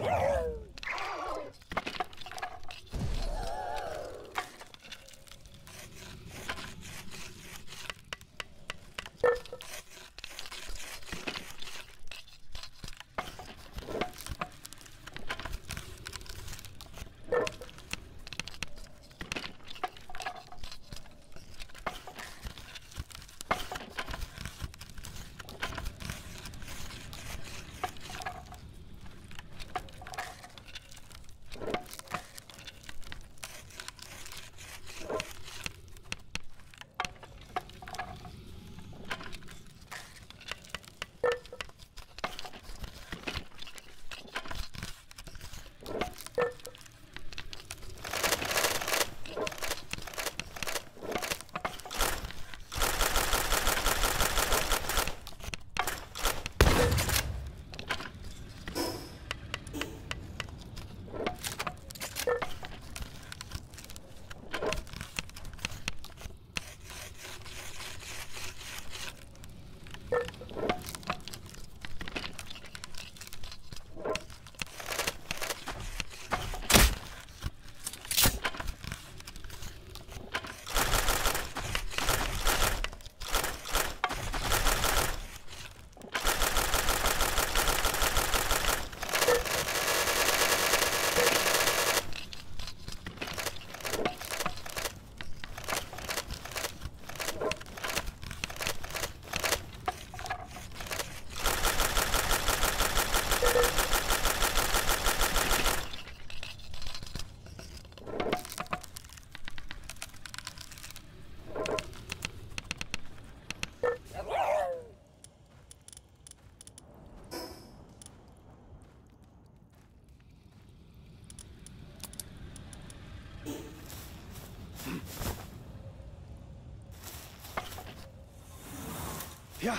Yeah! Yeah.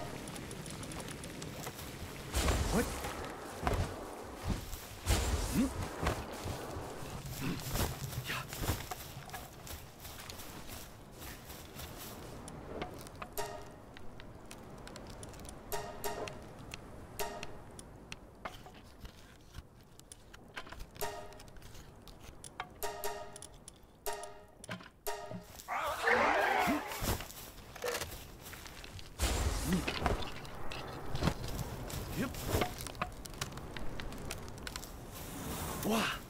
Wow.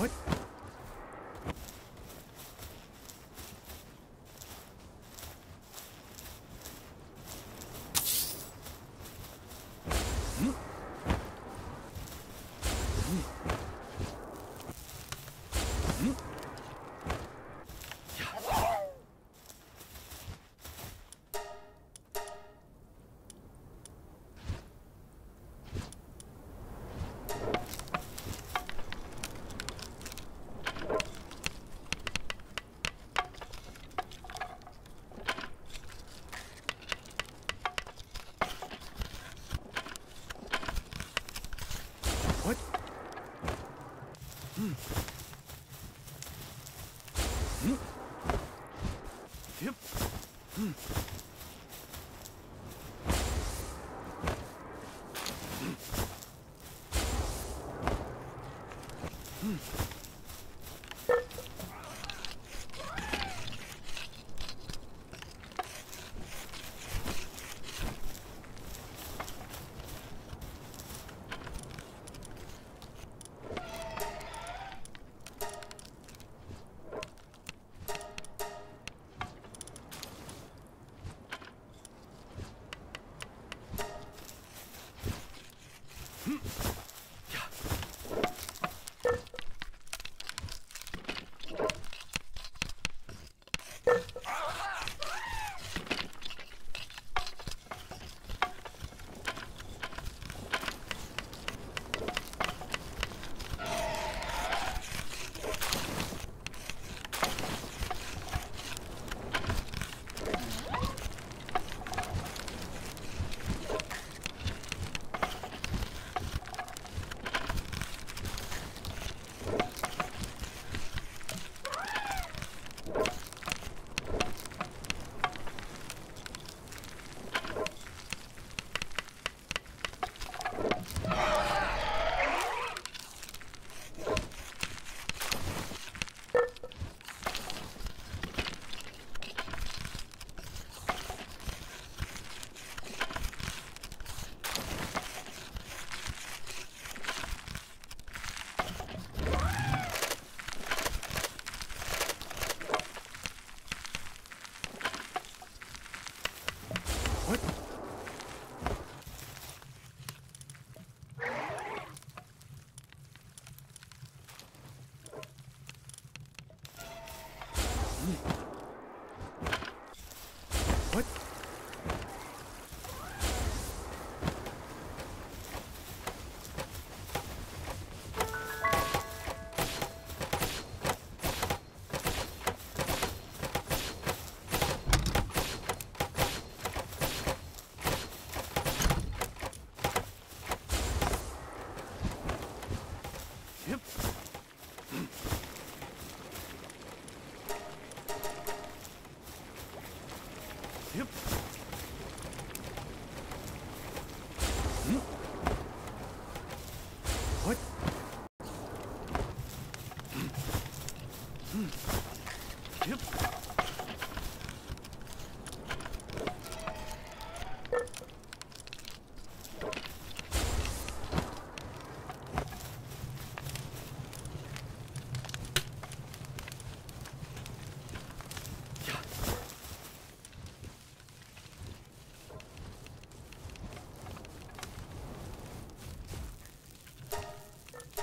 What? Hmm.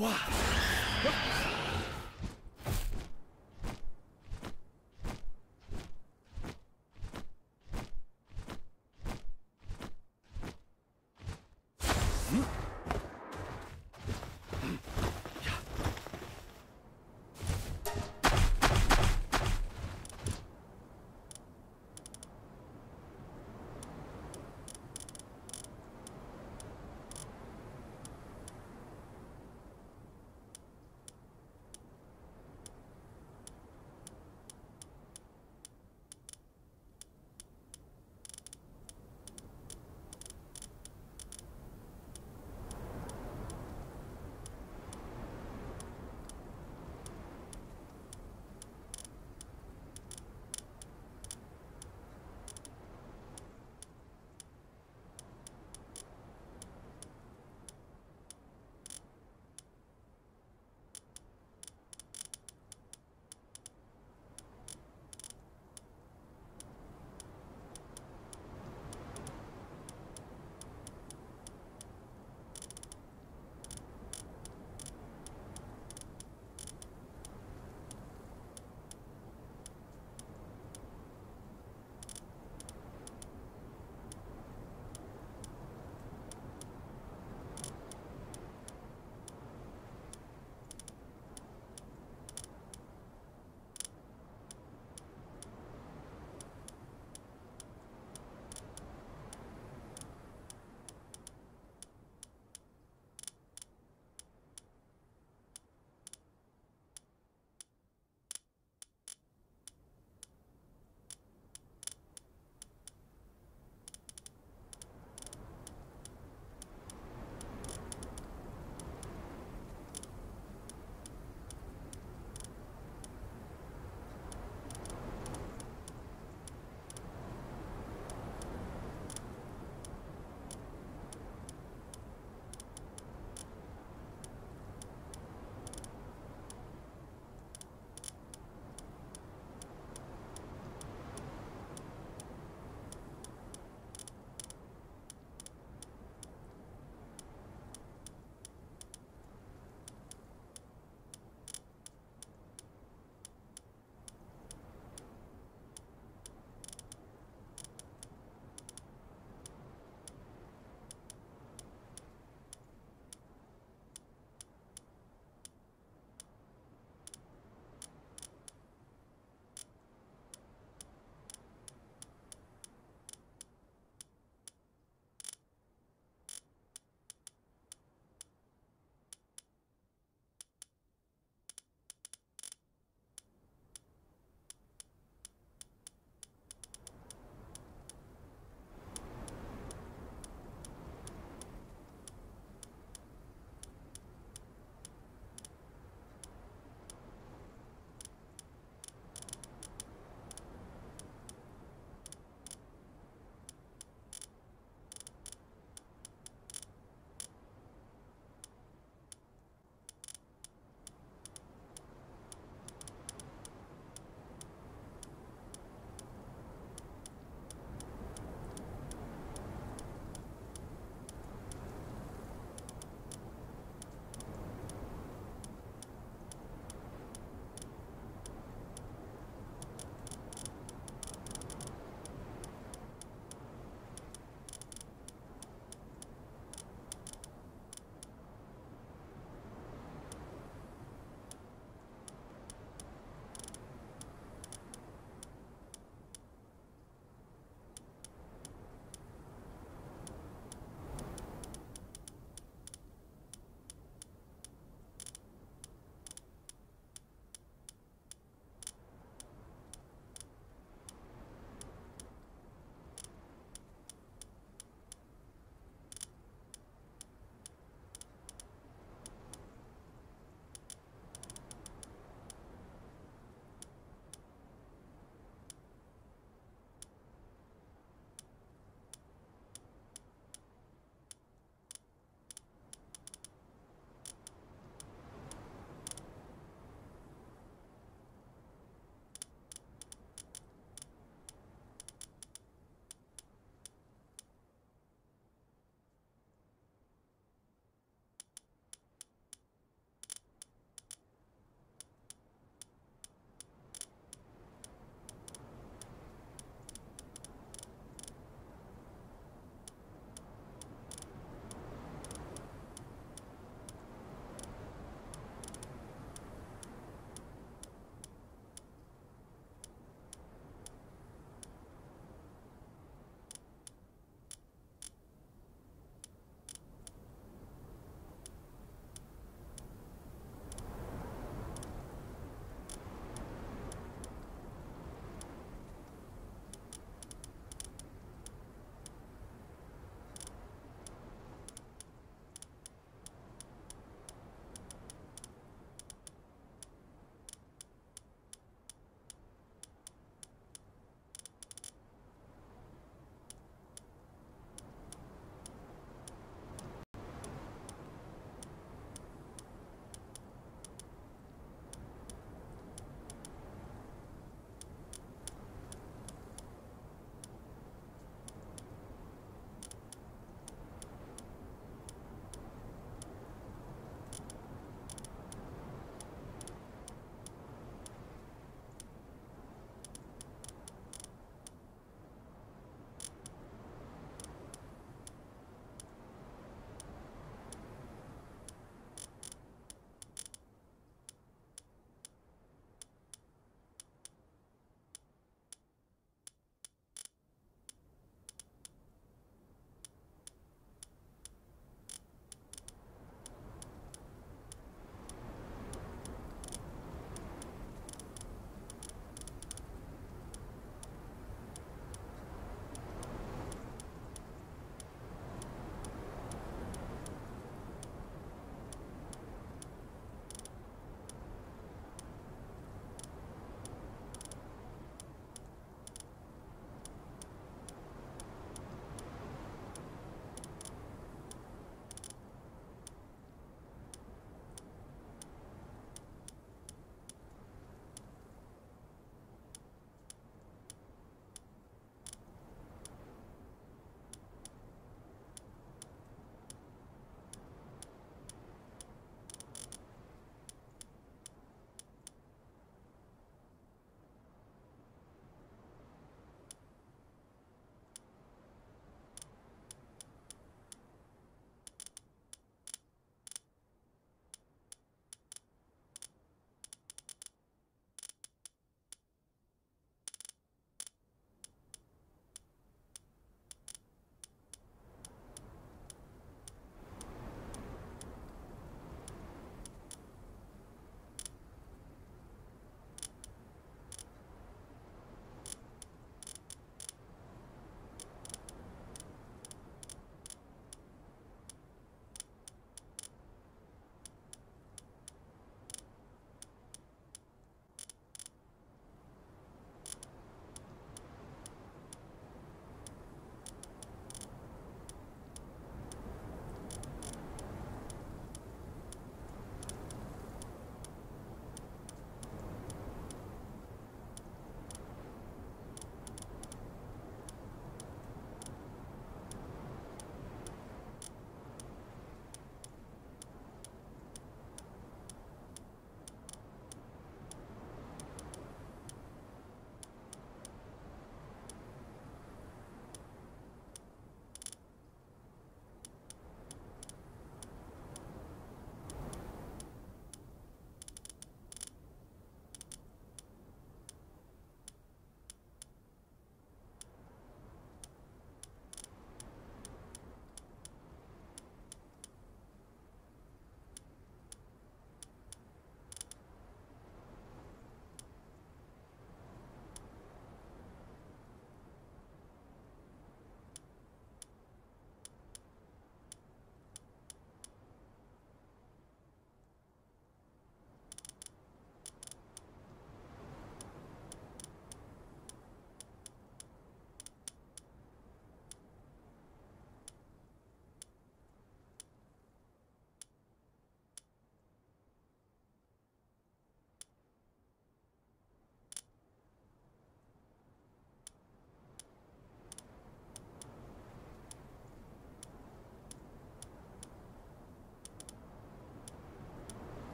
哇！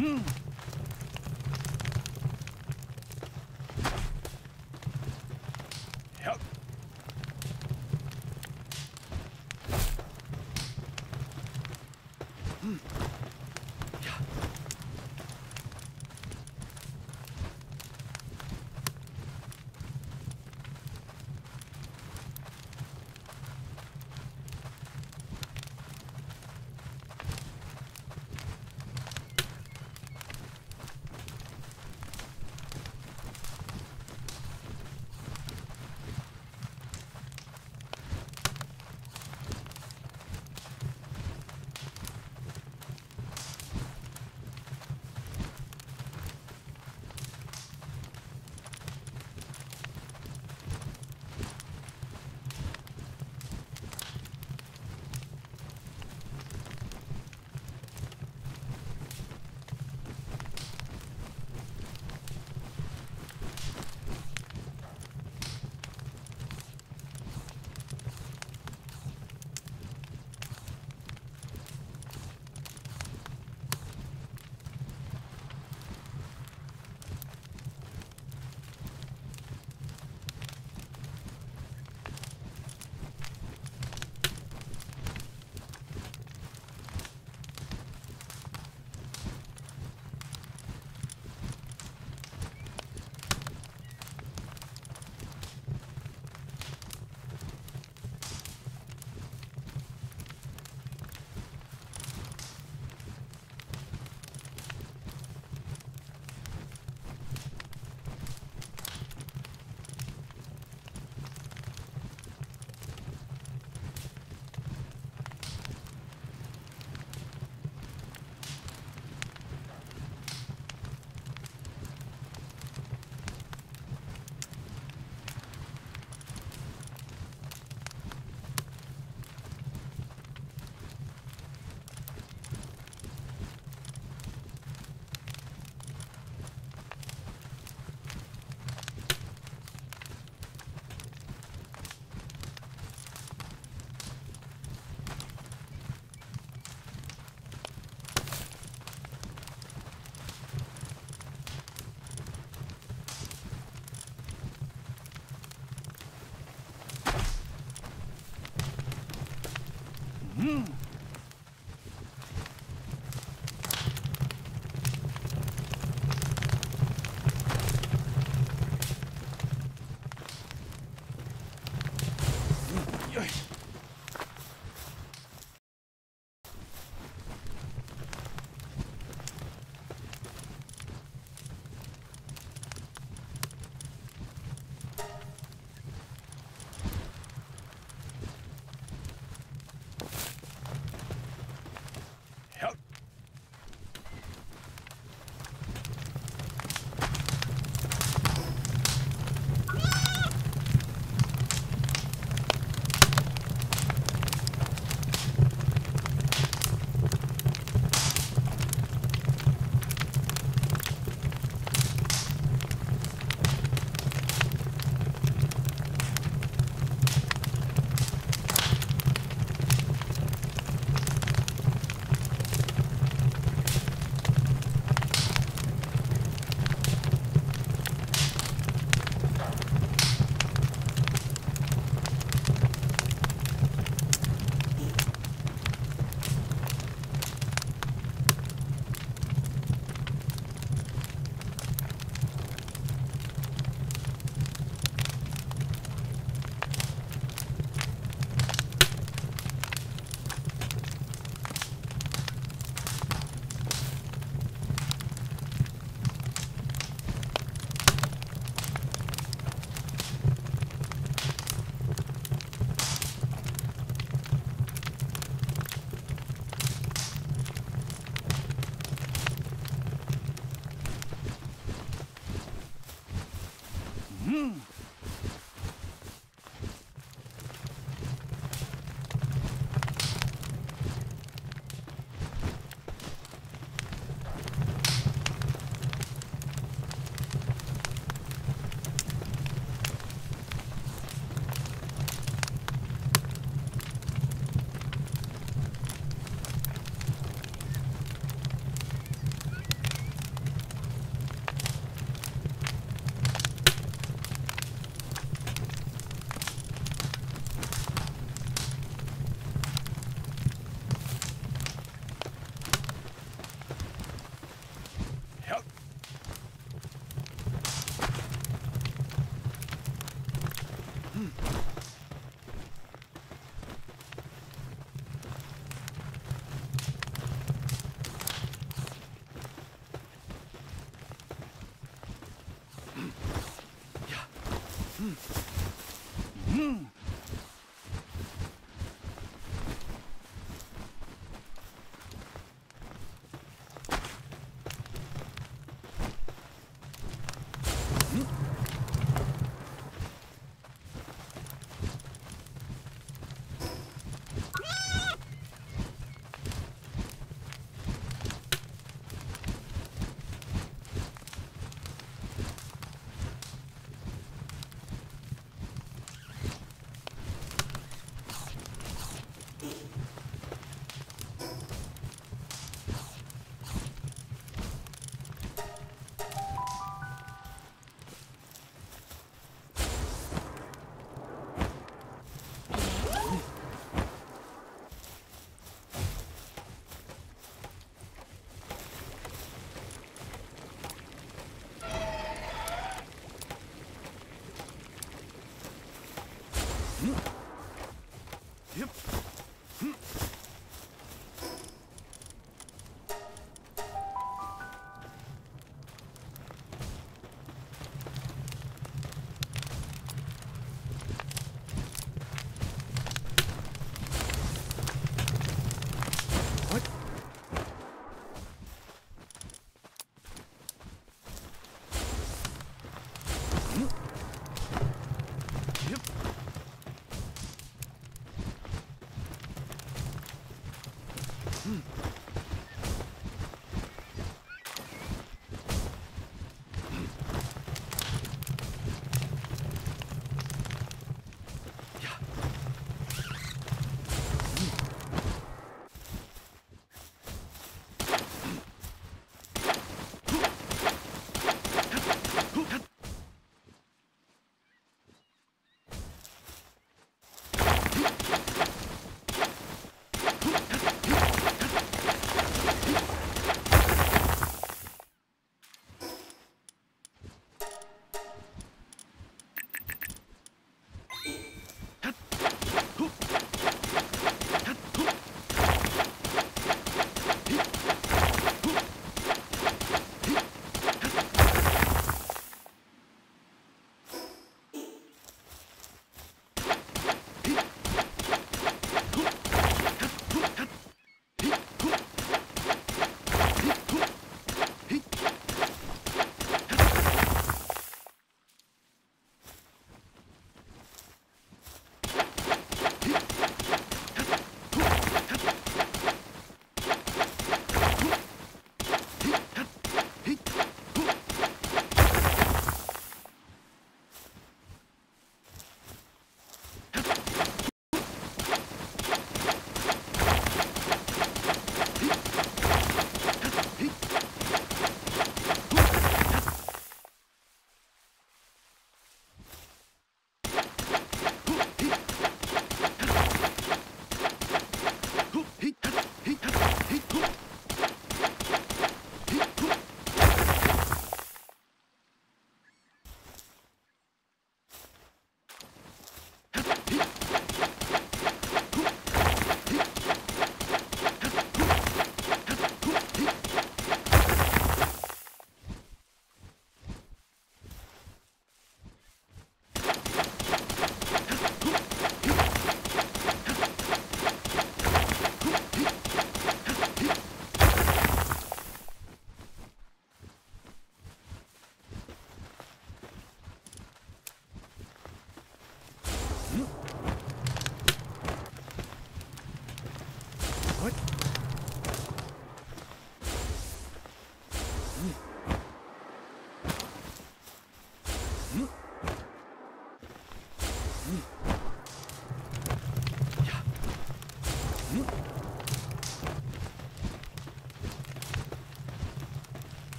Mm.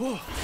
Oh.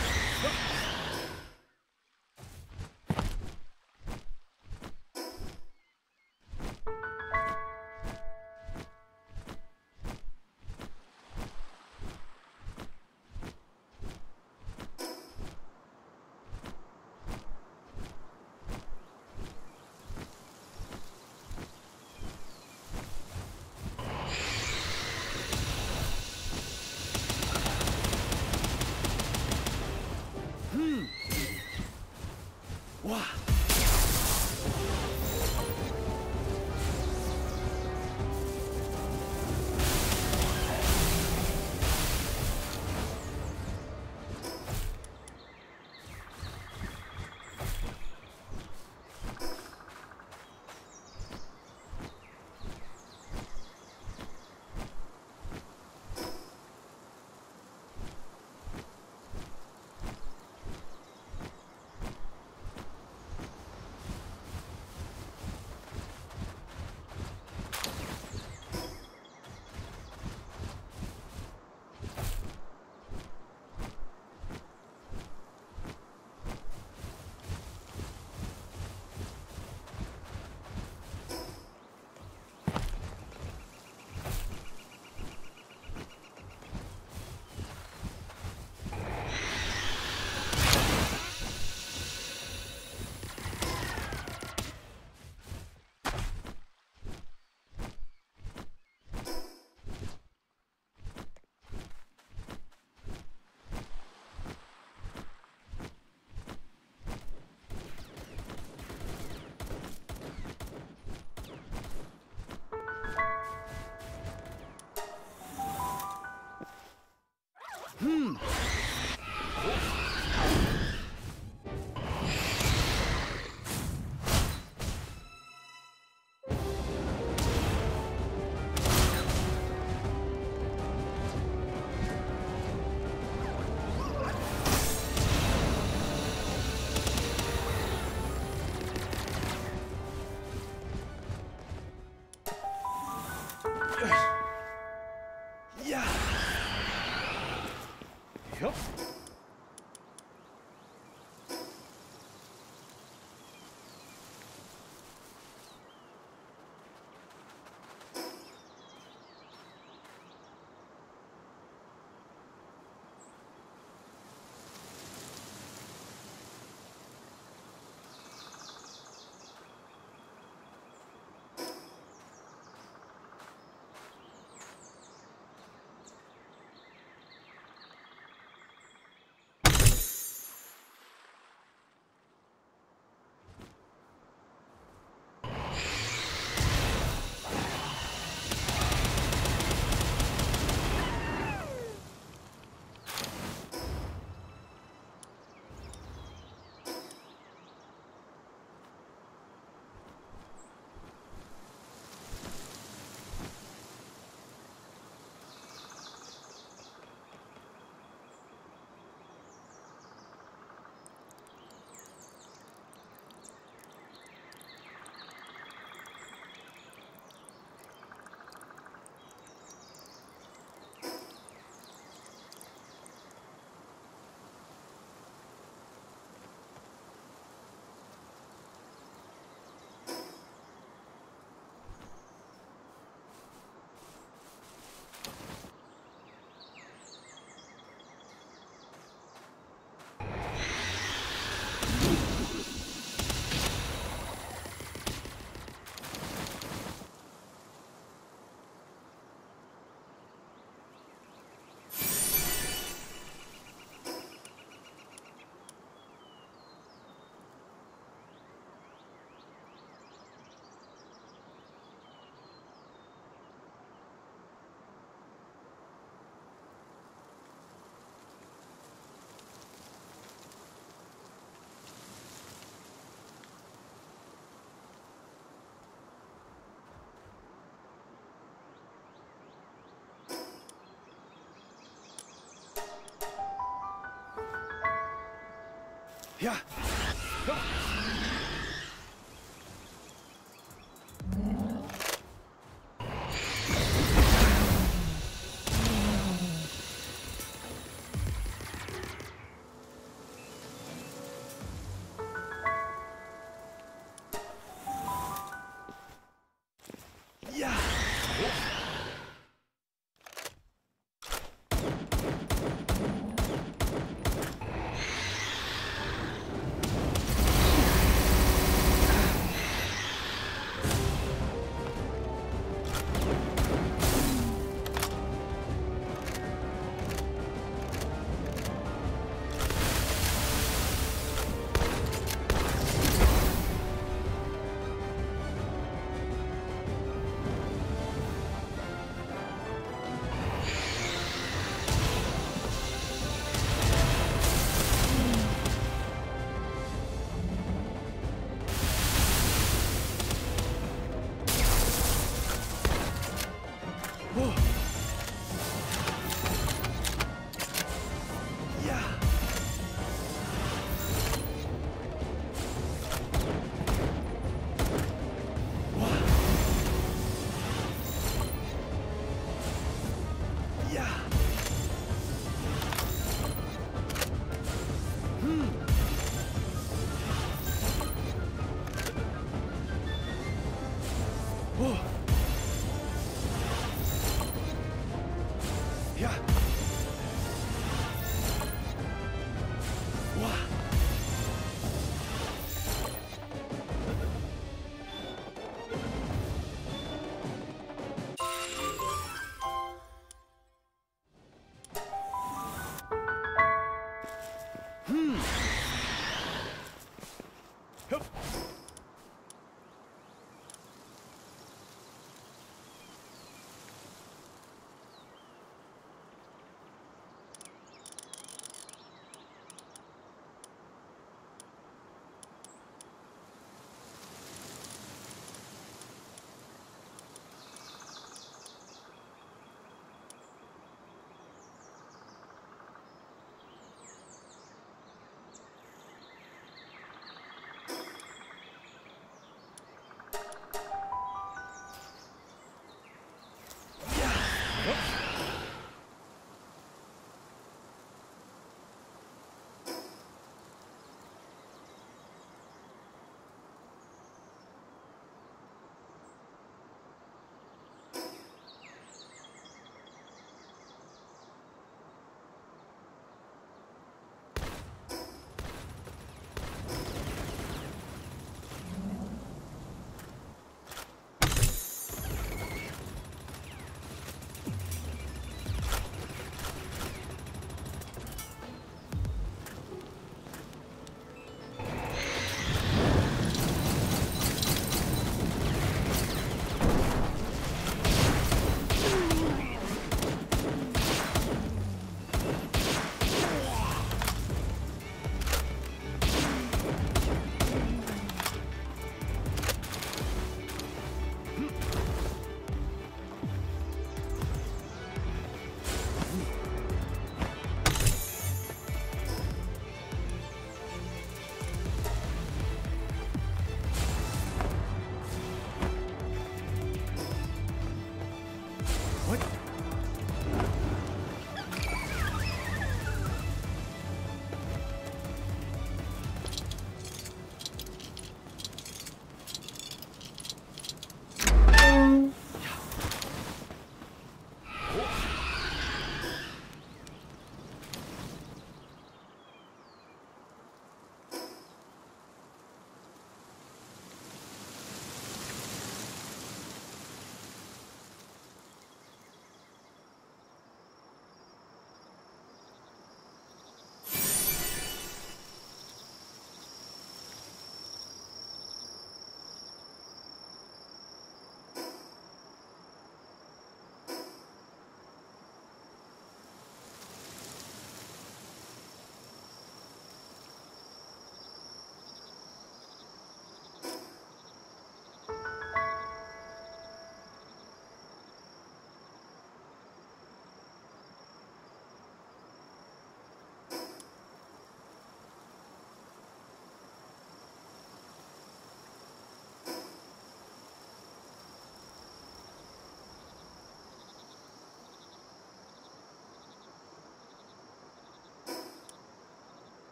のや。っ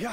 呀！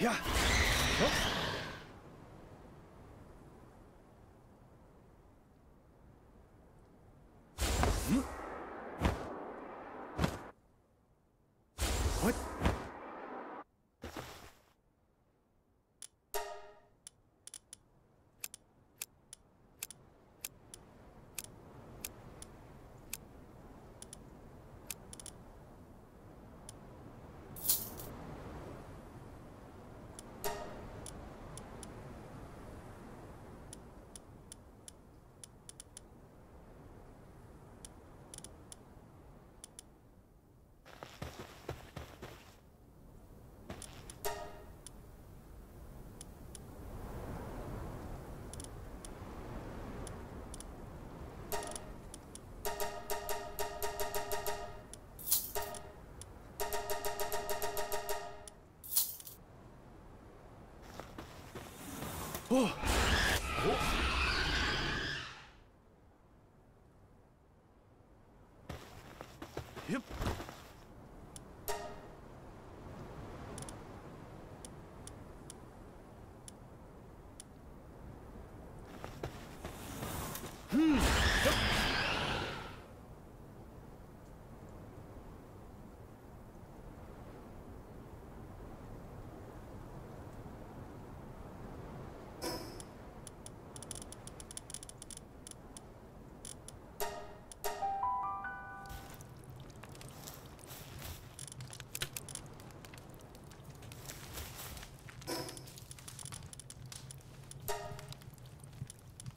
Yeah. Huh? Oh. oh.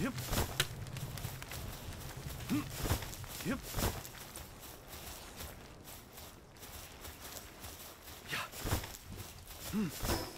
Yep. Yep. Yeah. Hmm.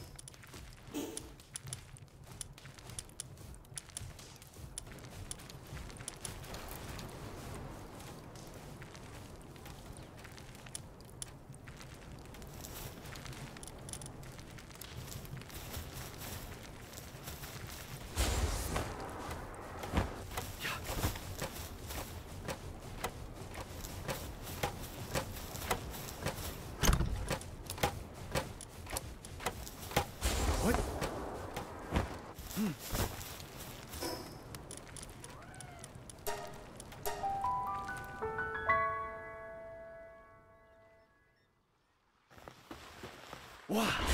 哇！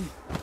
Mm-hmm.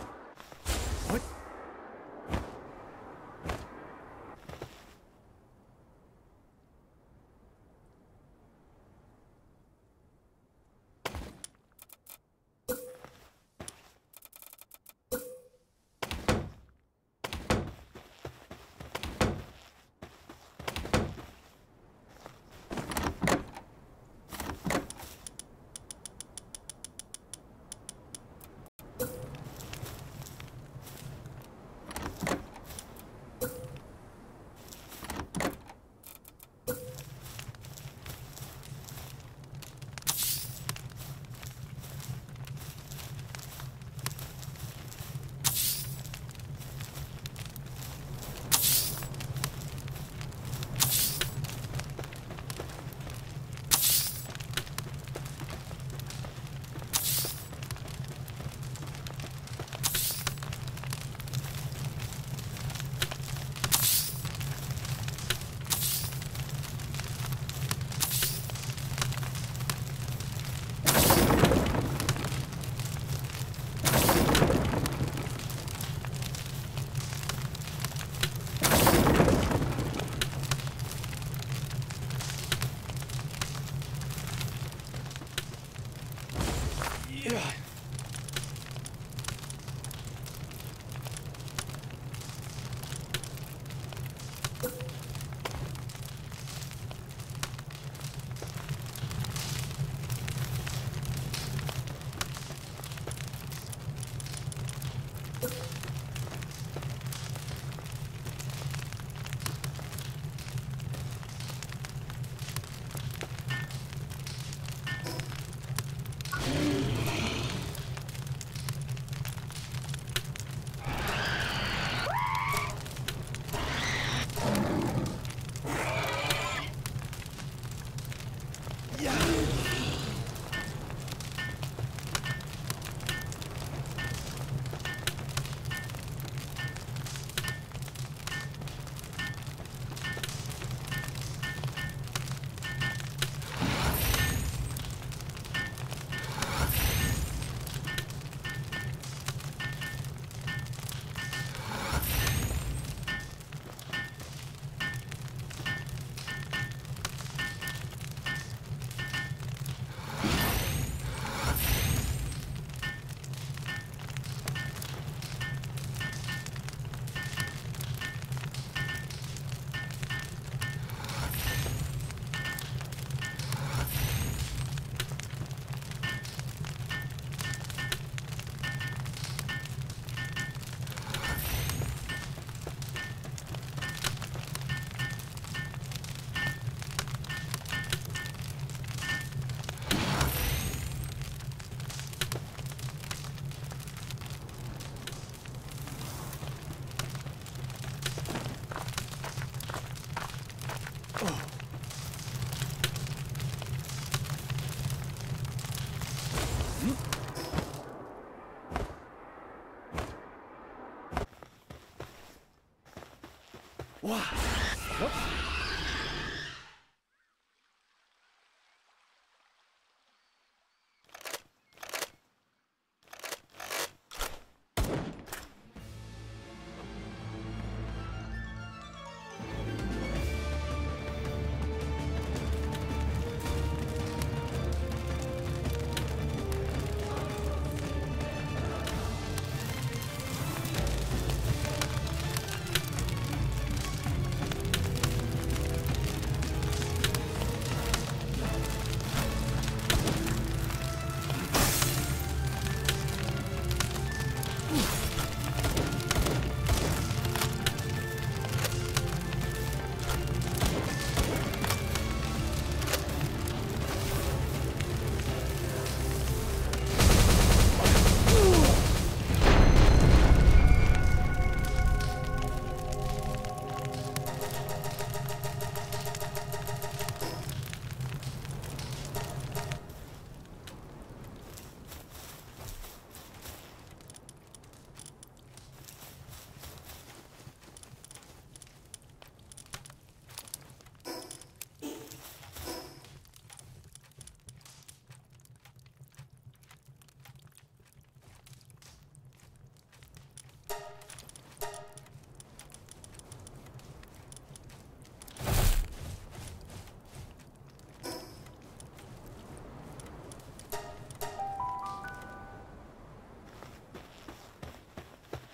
哇！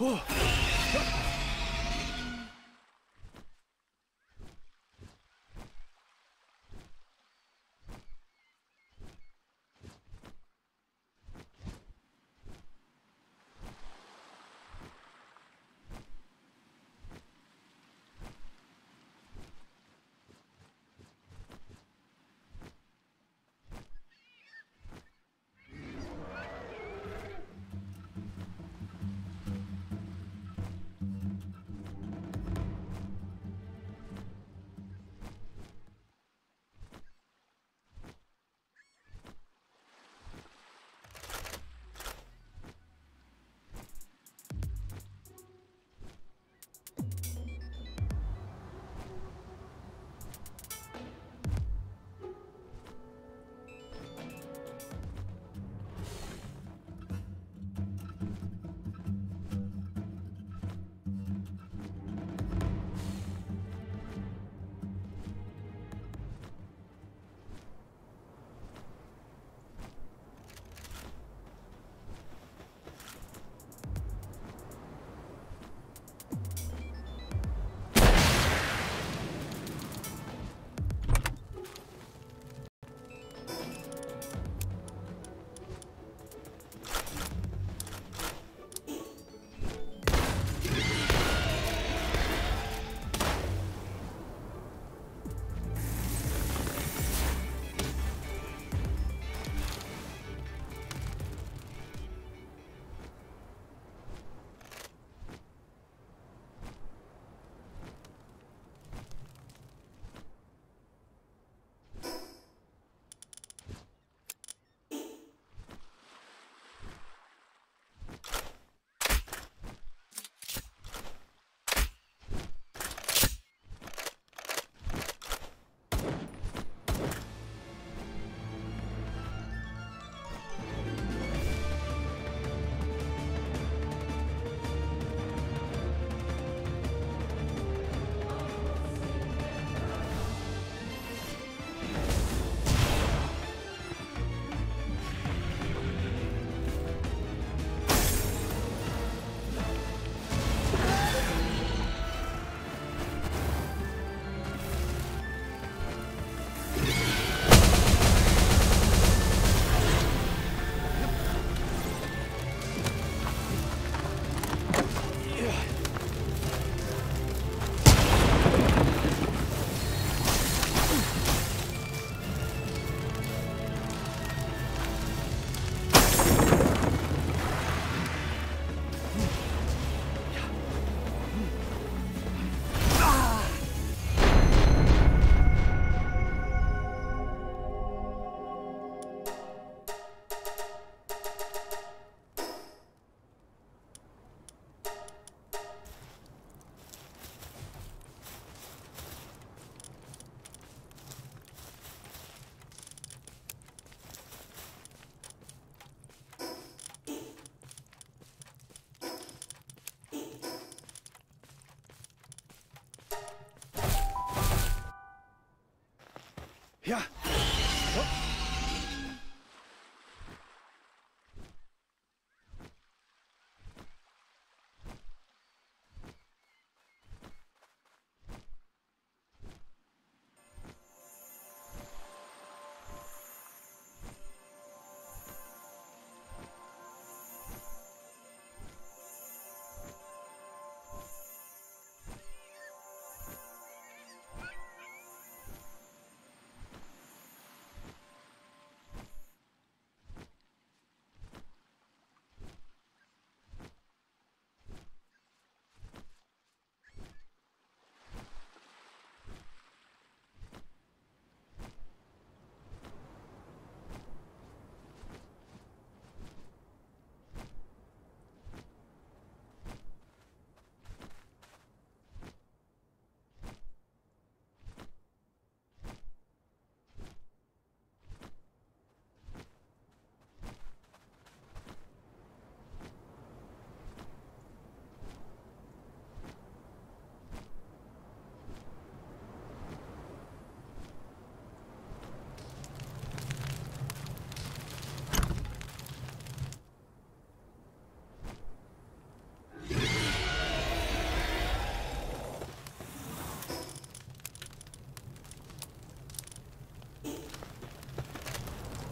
Oh.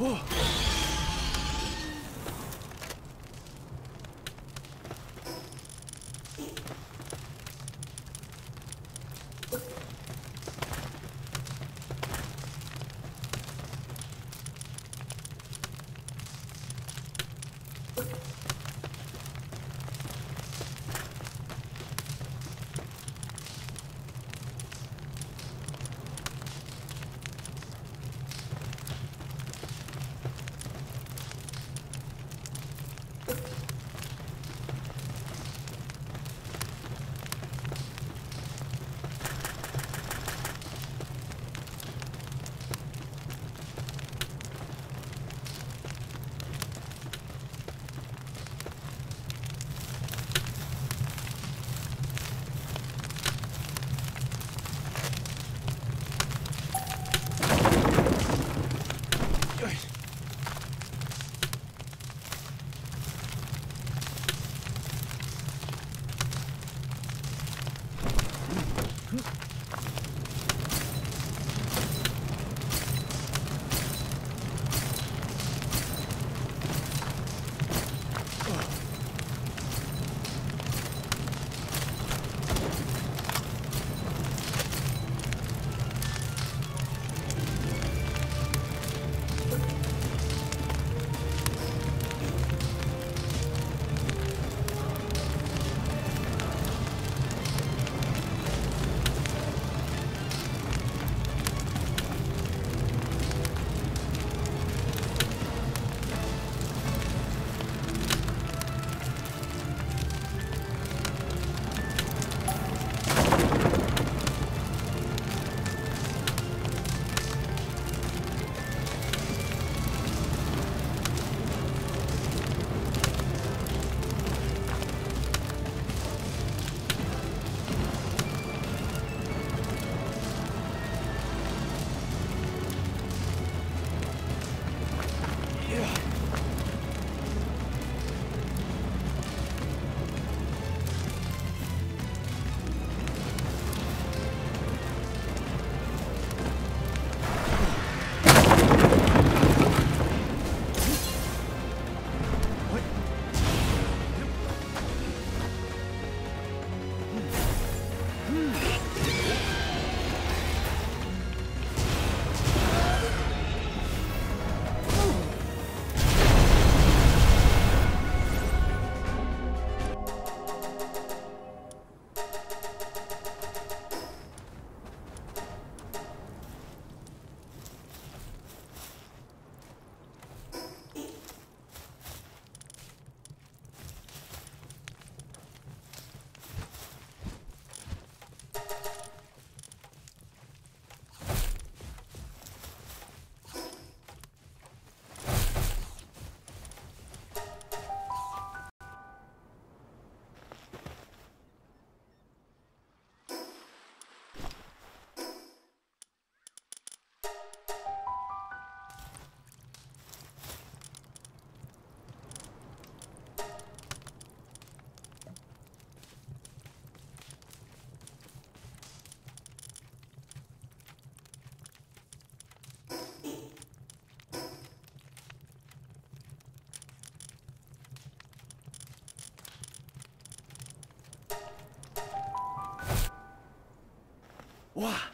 Oh. 哇！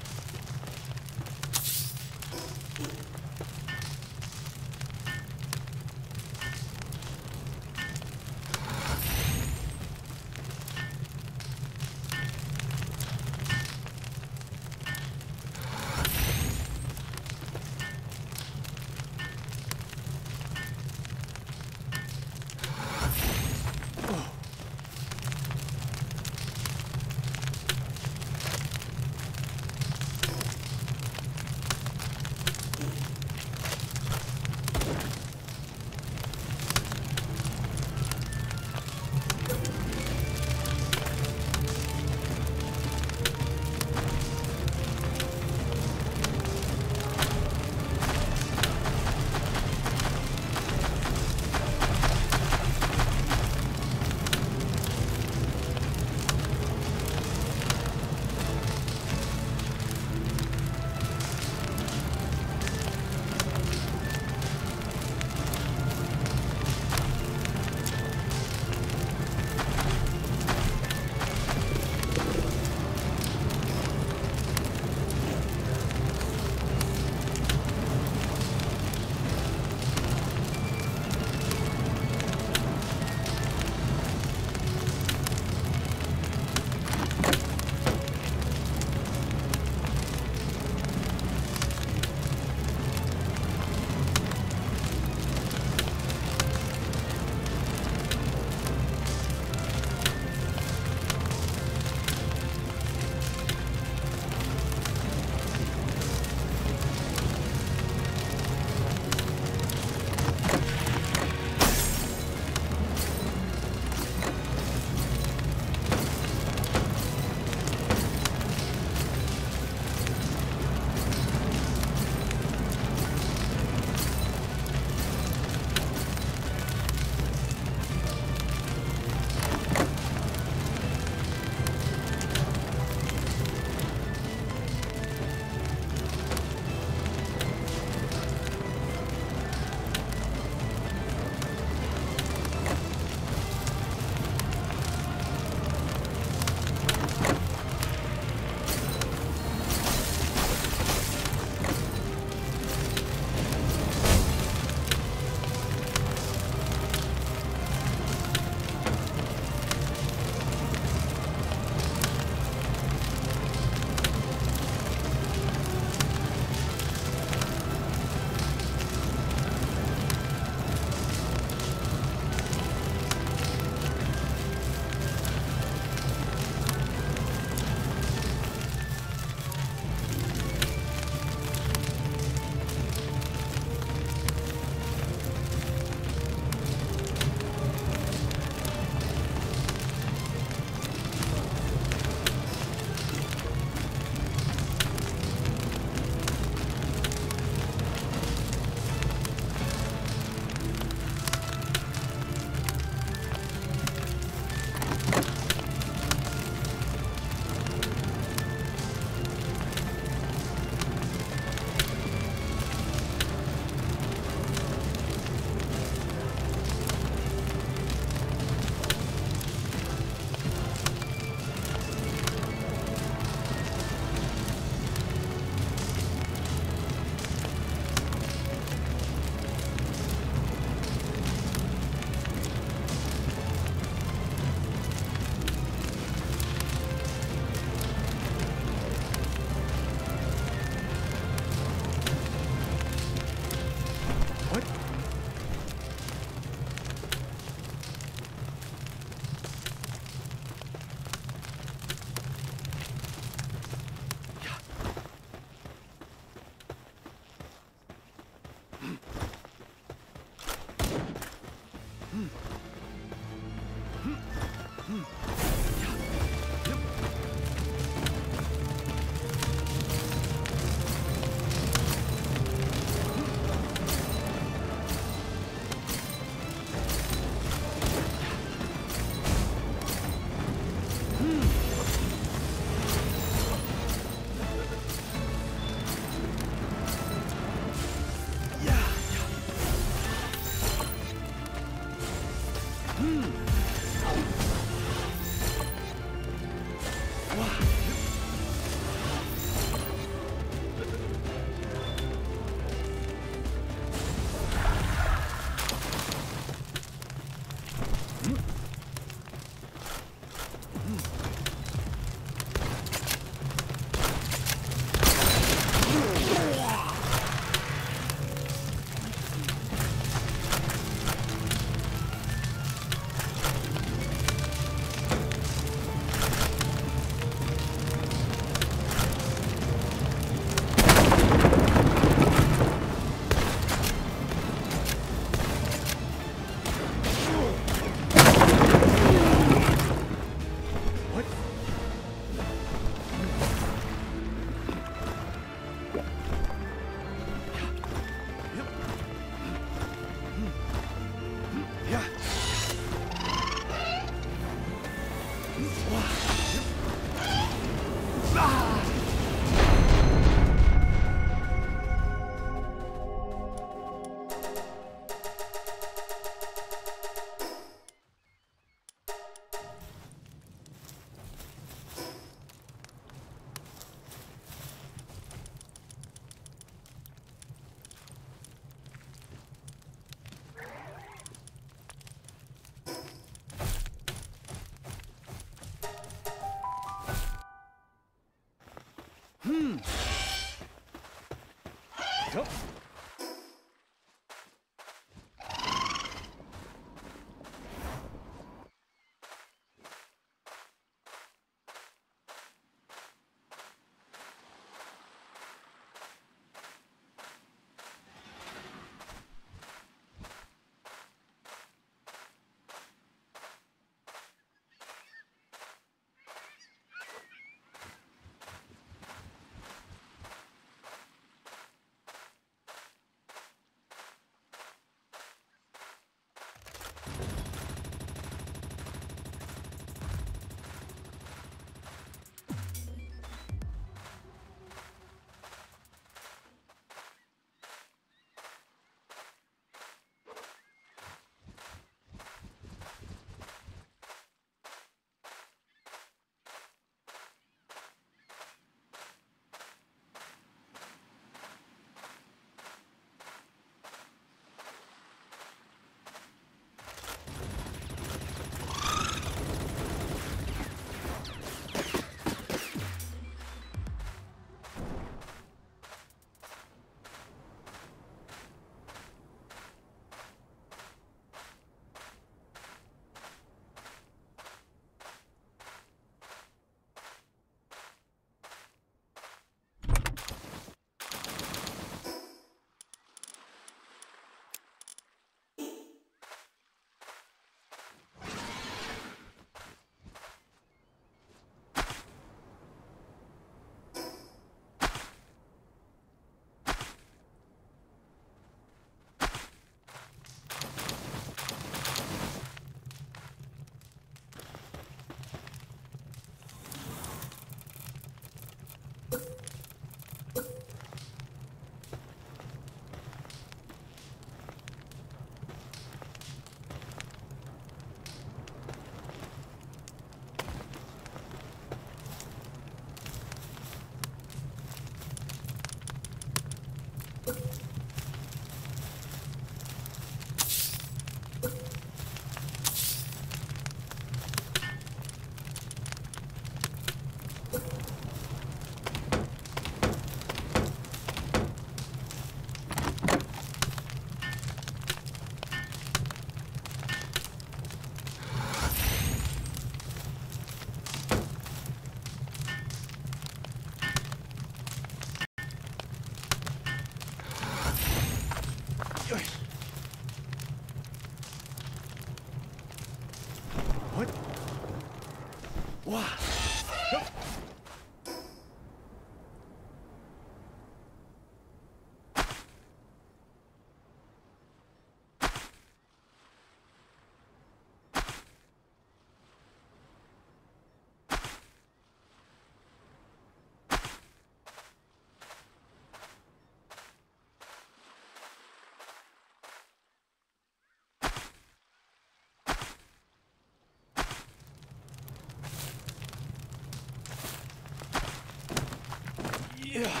Yeah.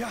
呀！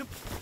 Yep.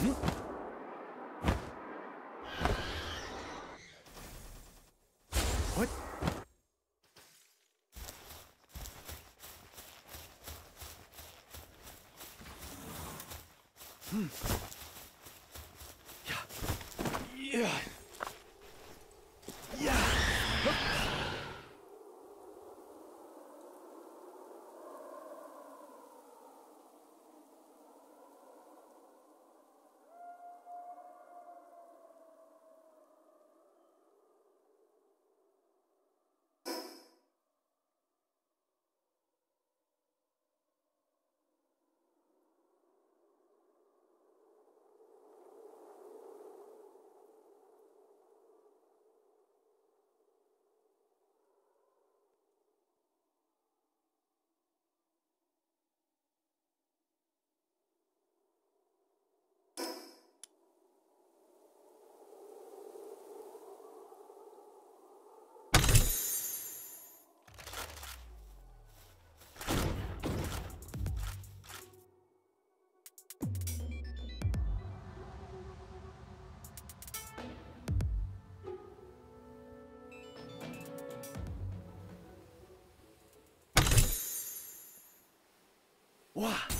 Hmm. Yeah. Yeah. 哇！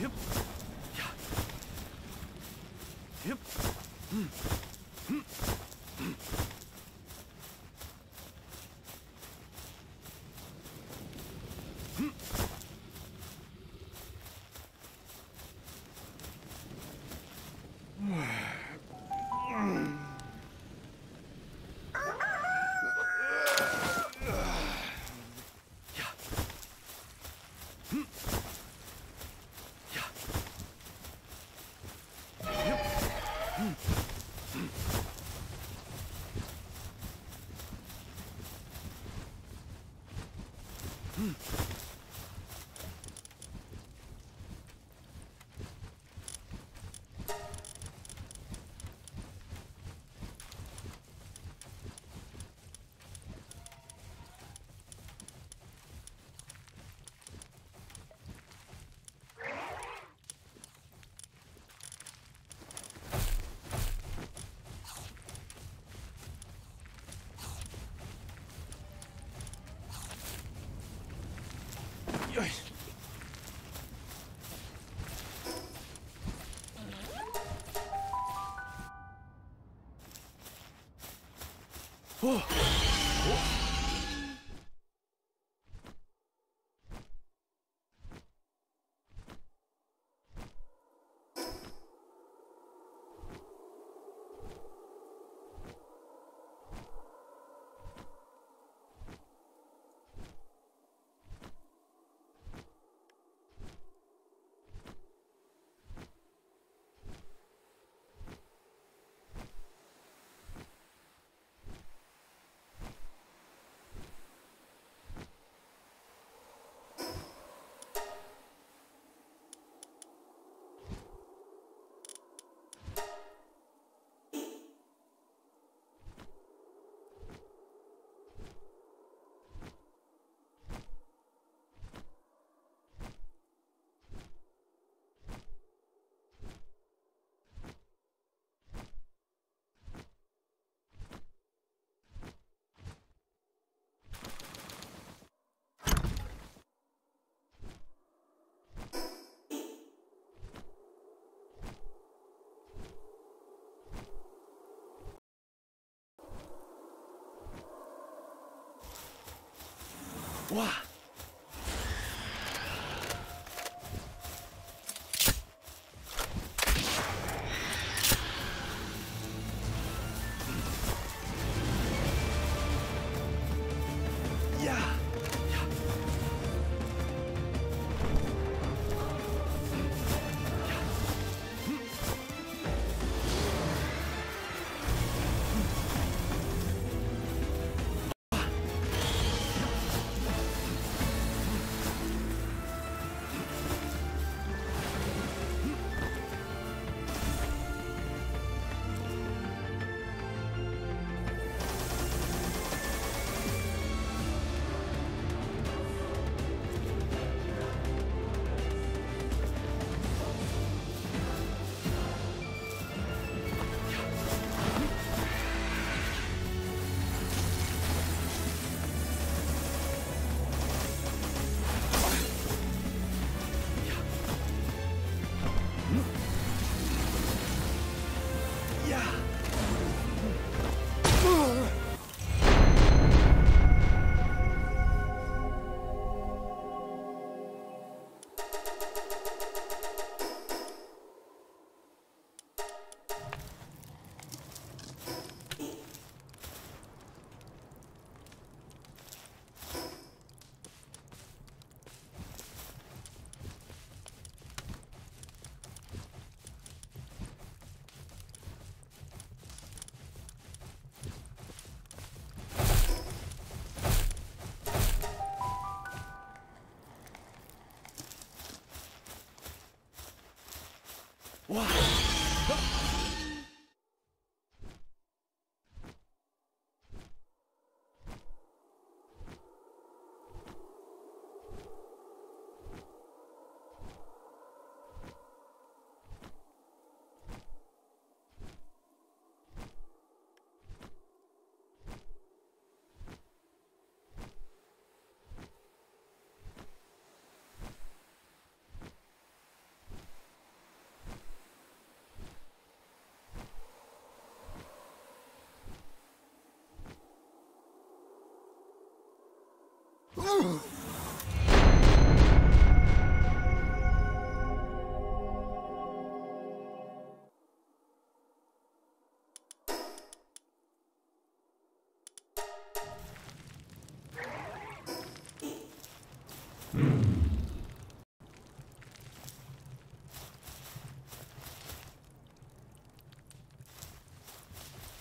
Yep. Yep. Hmm. Hm. Hmm. Hmm. おっ。哇！Wow.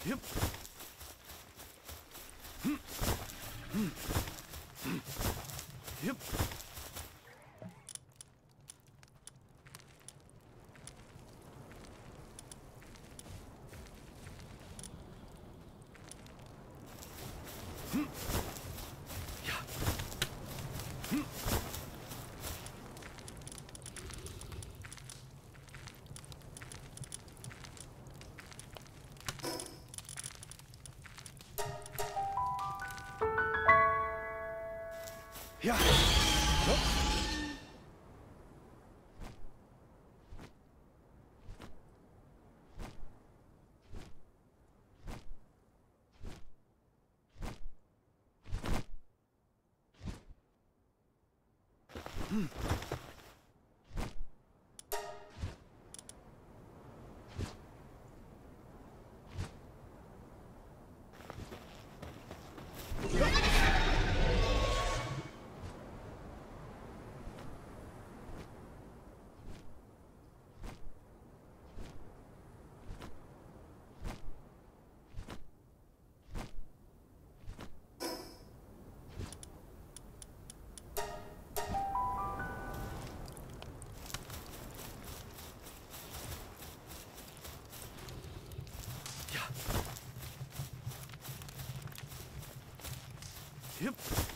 Yep. Yeah. Yep.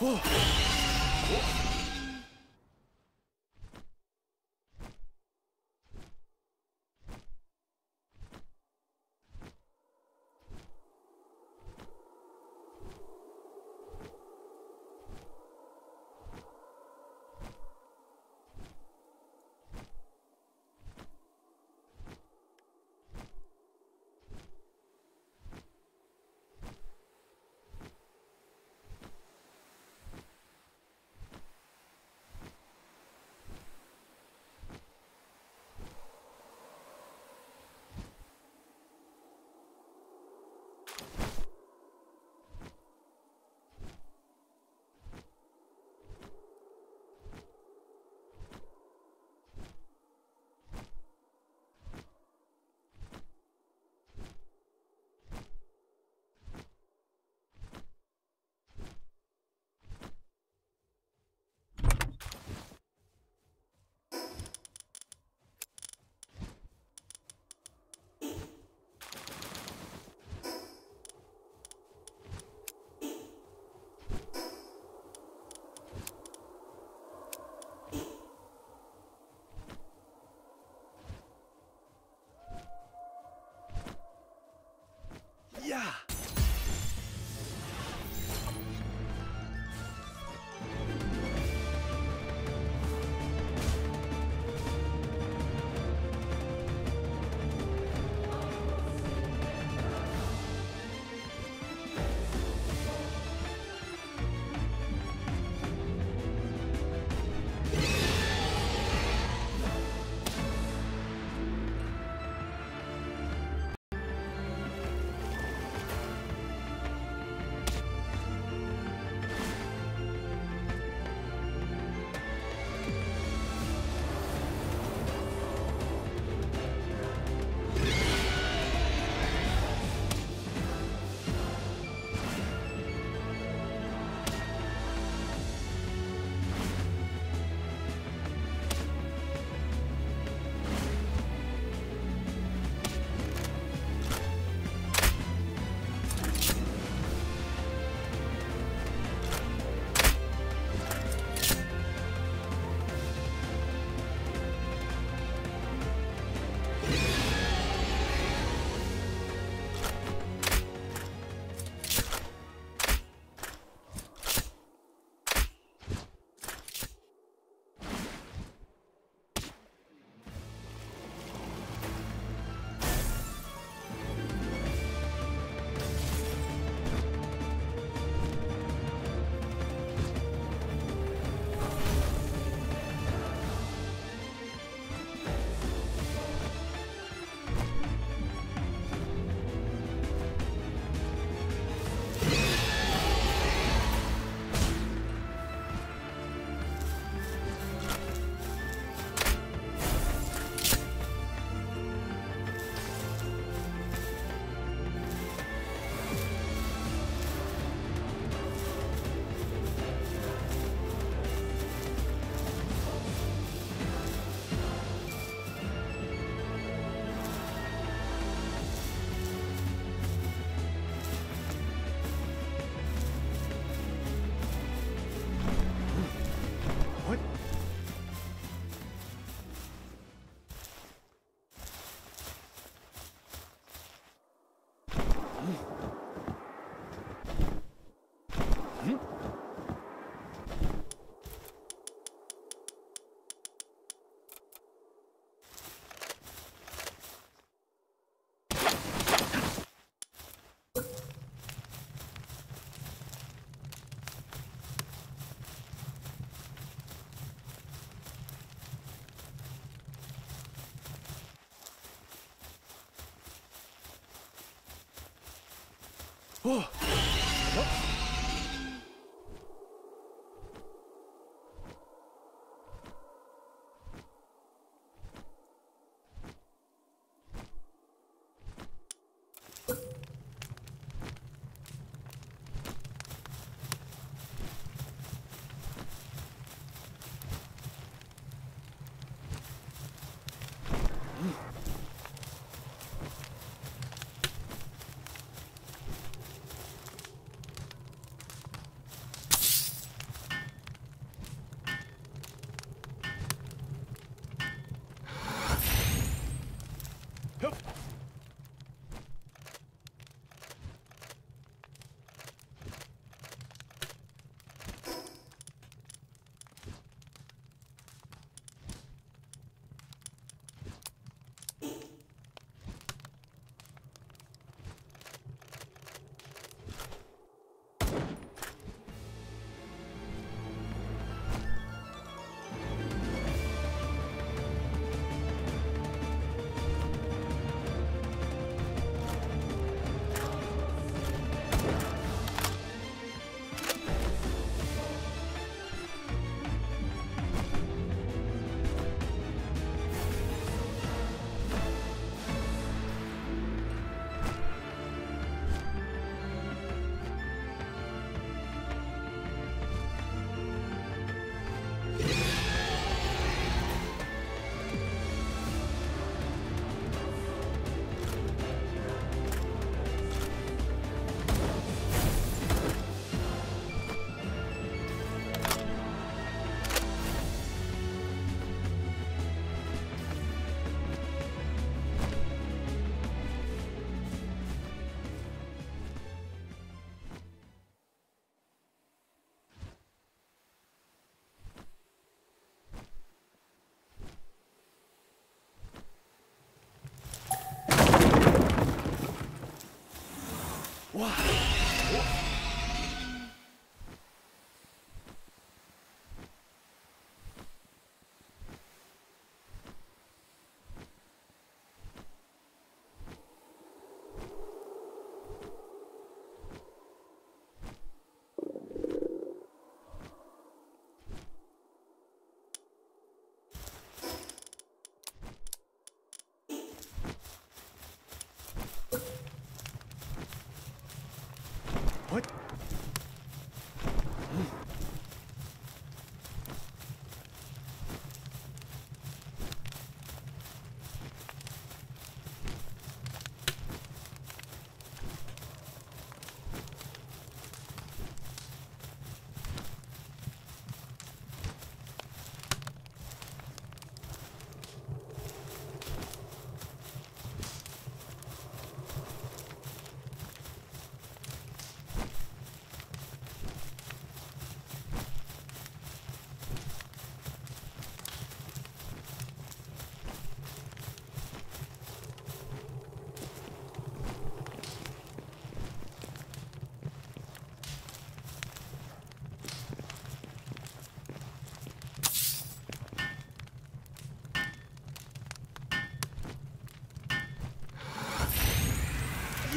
오! 오! うん Why? What?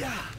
Yeah.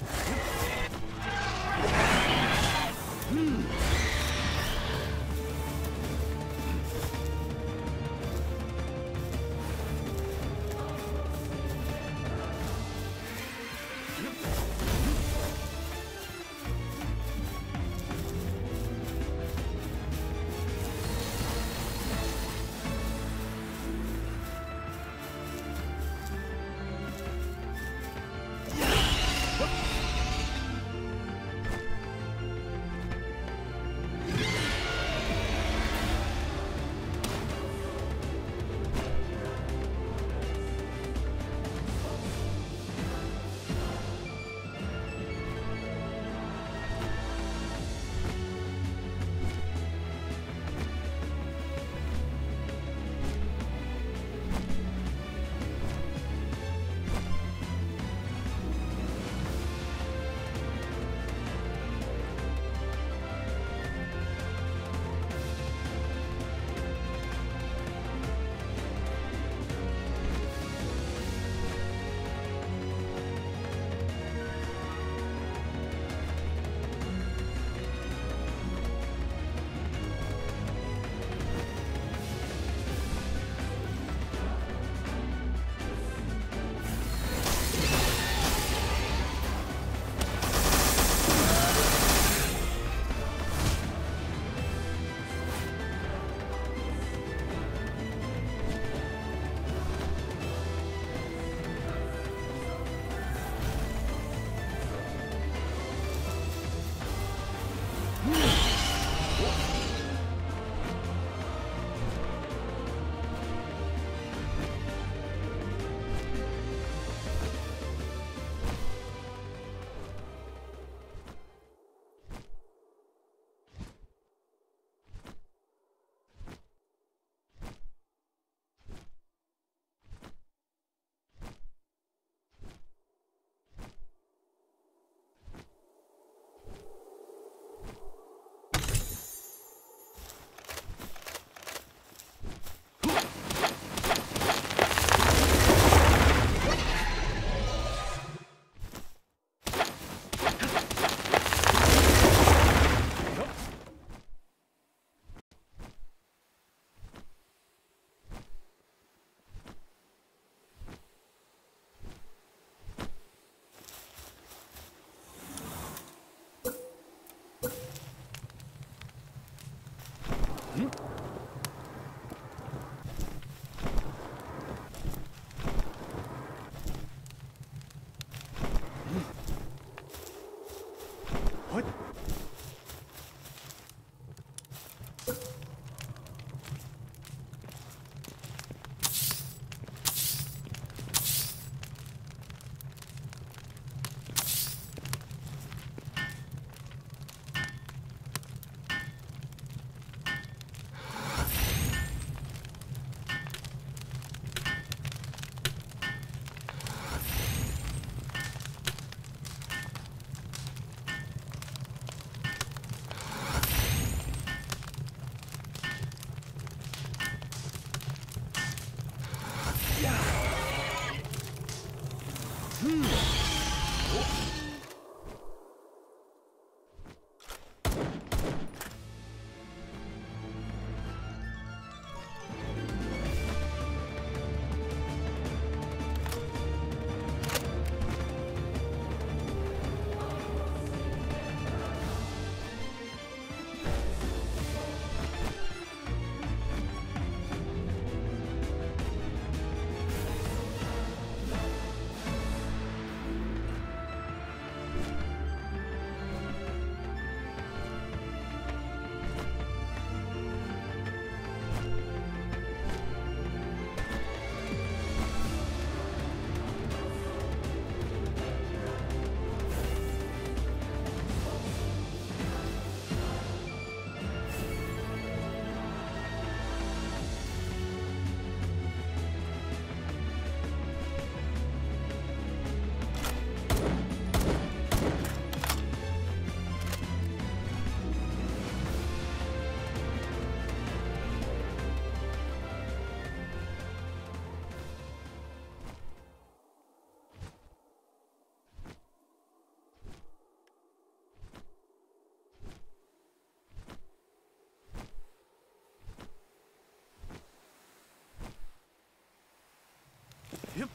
Yep.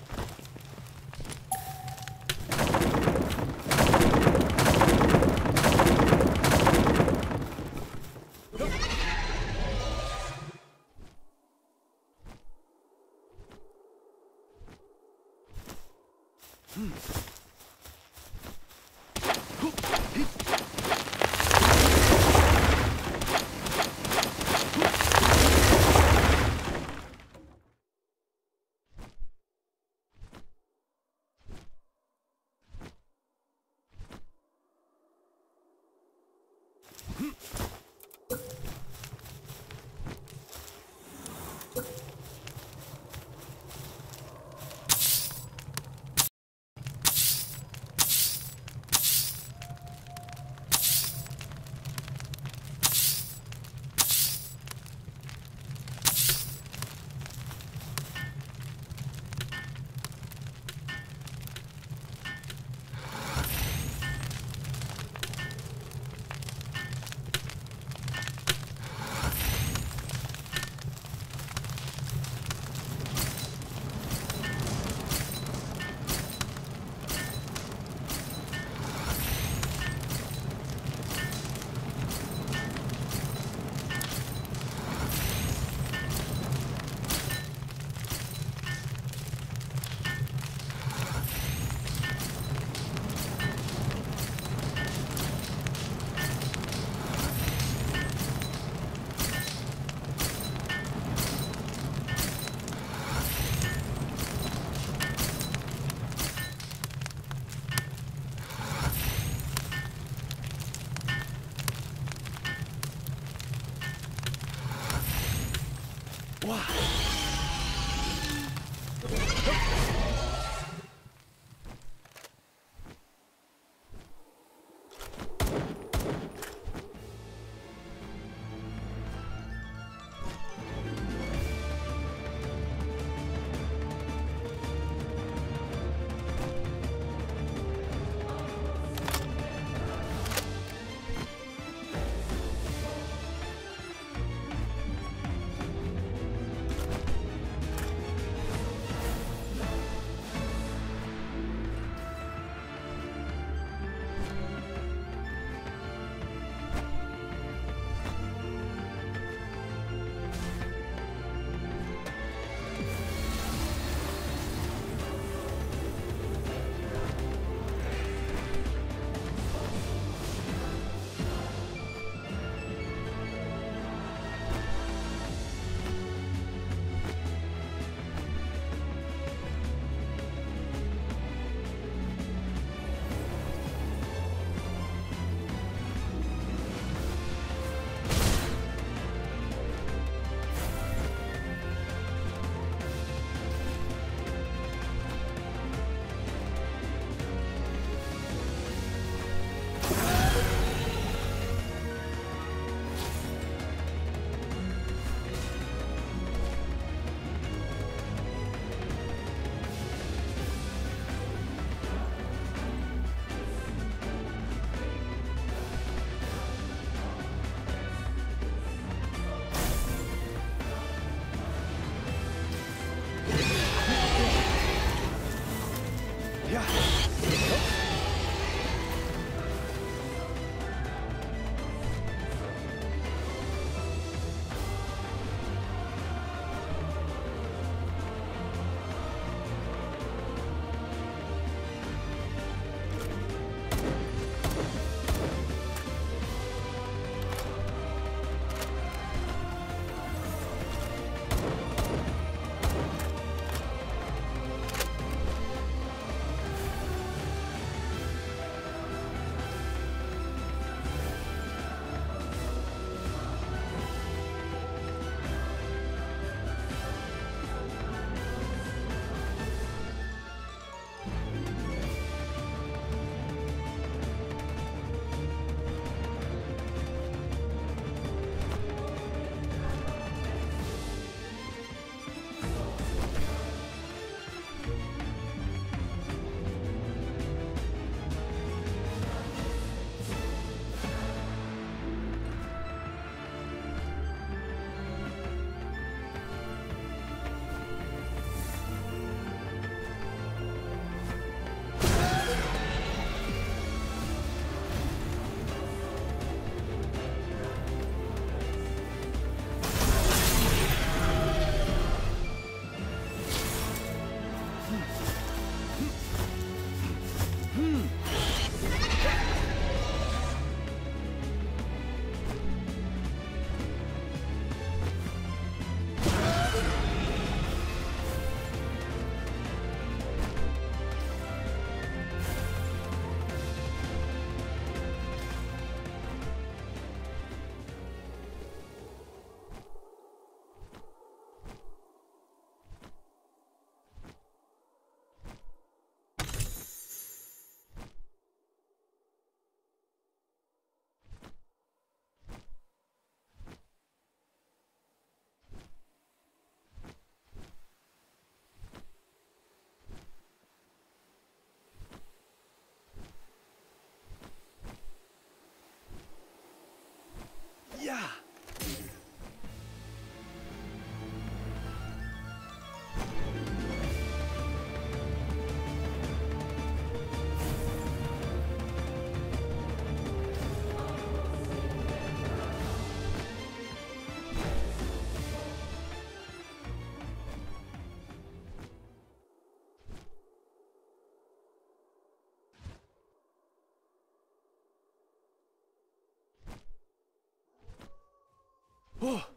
Oh.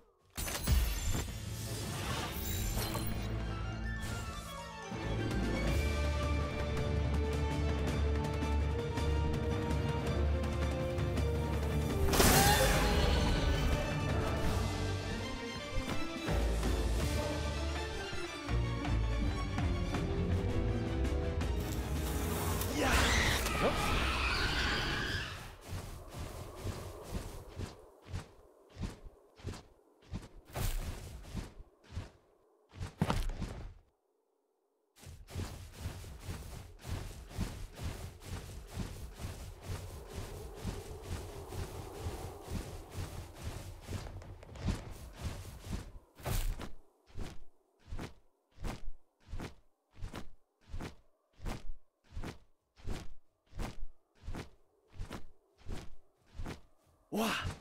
哇！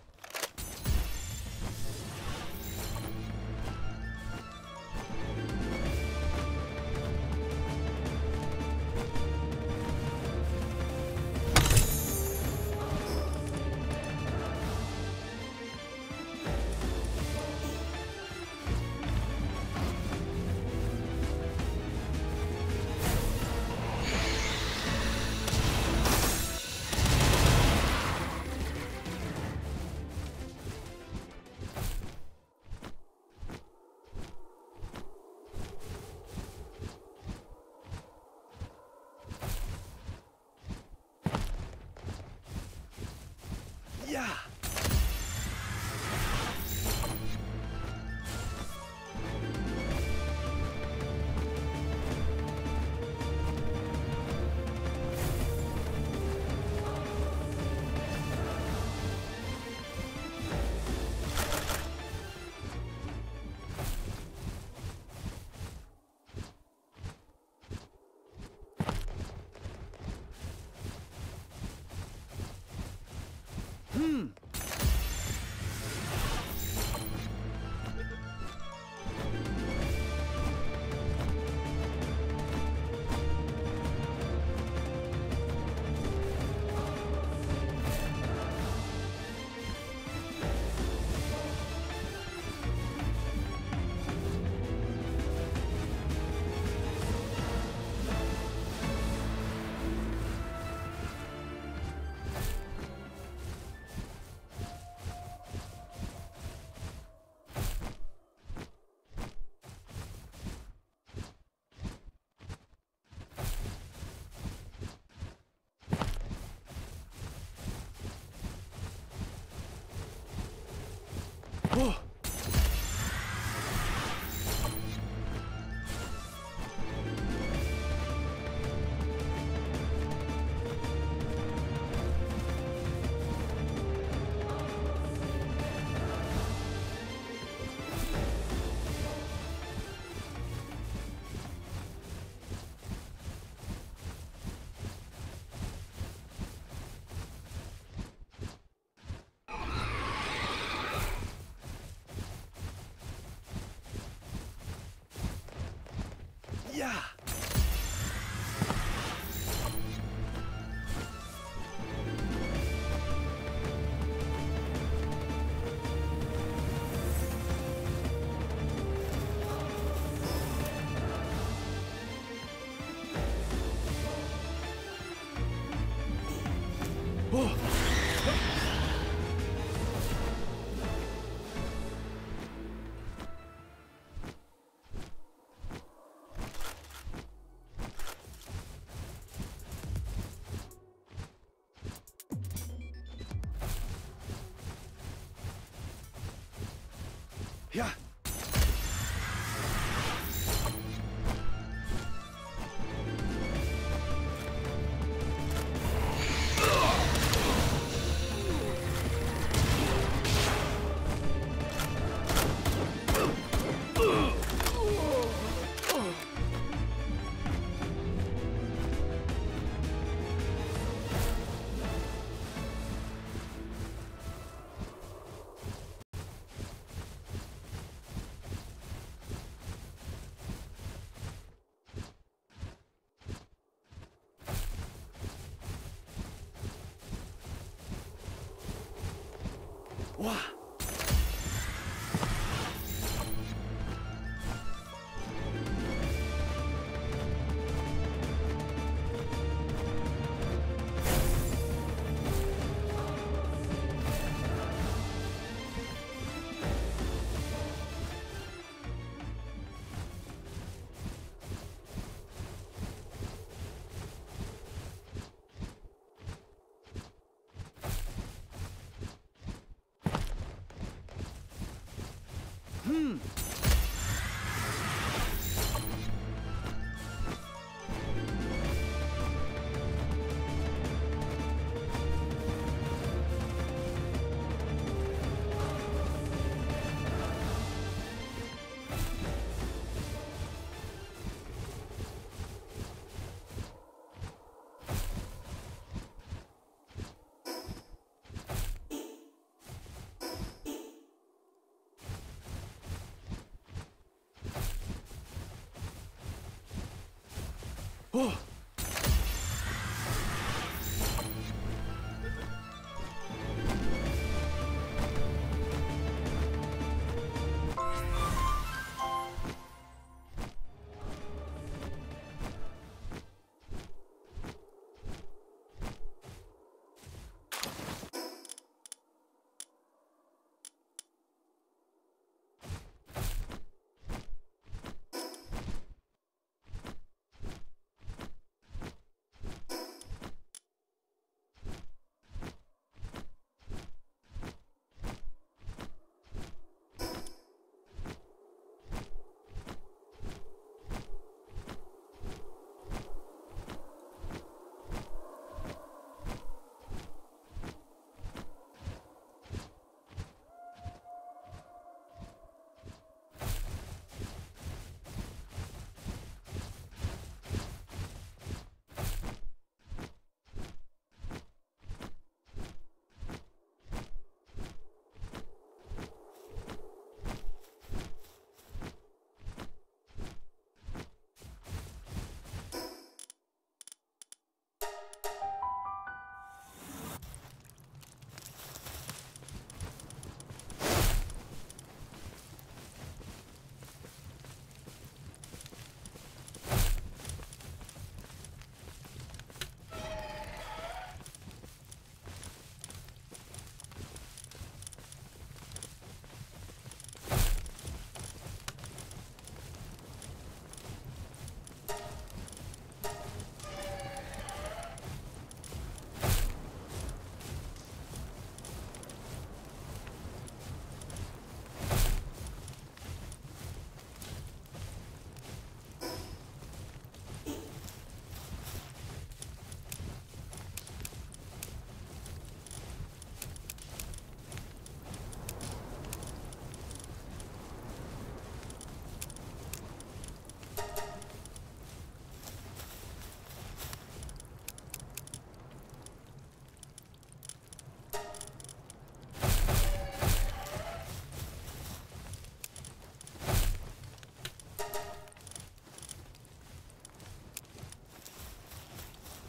Oh.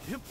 Yep.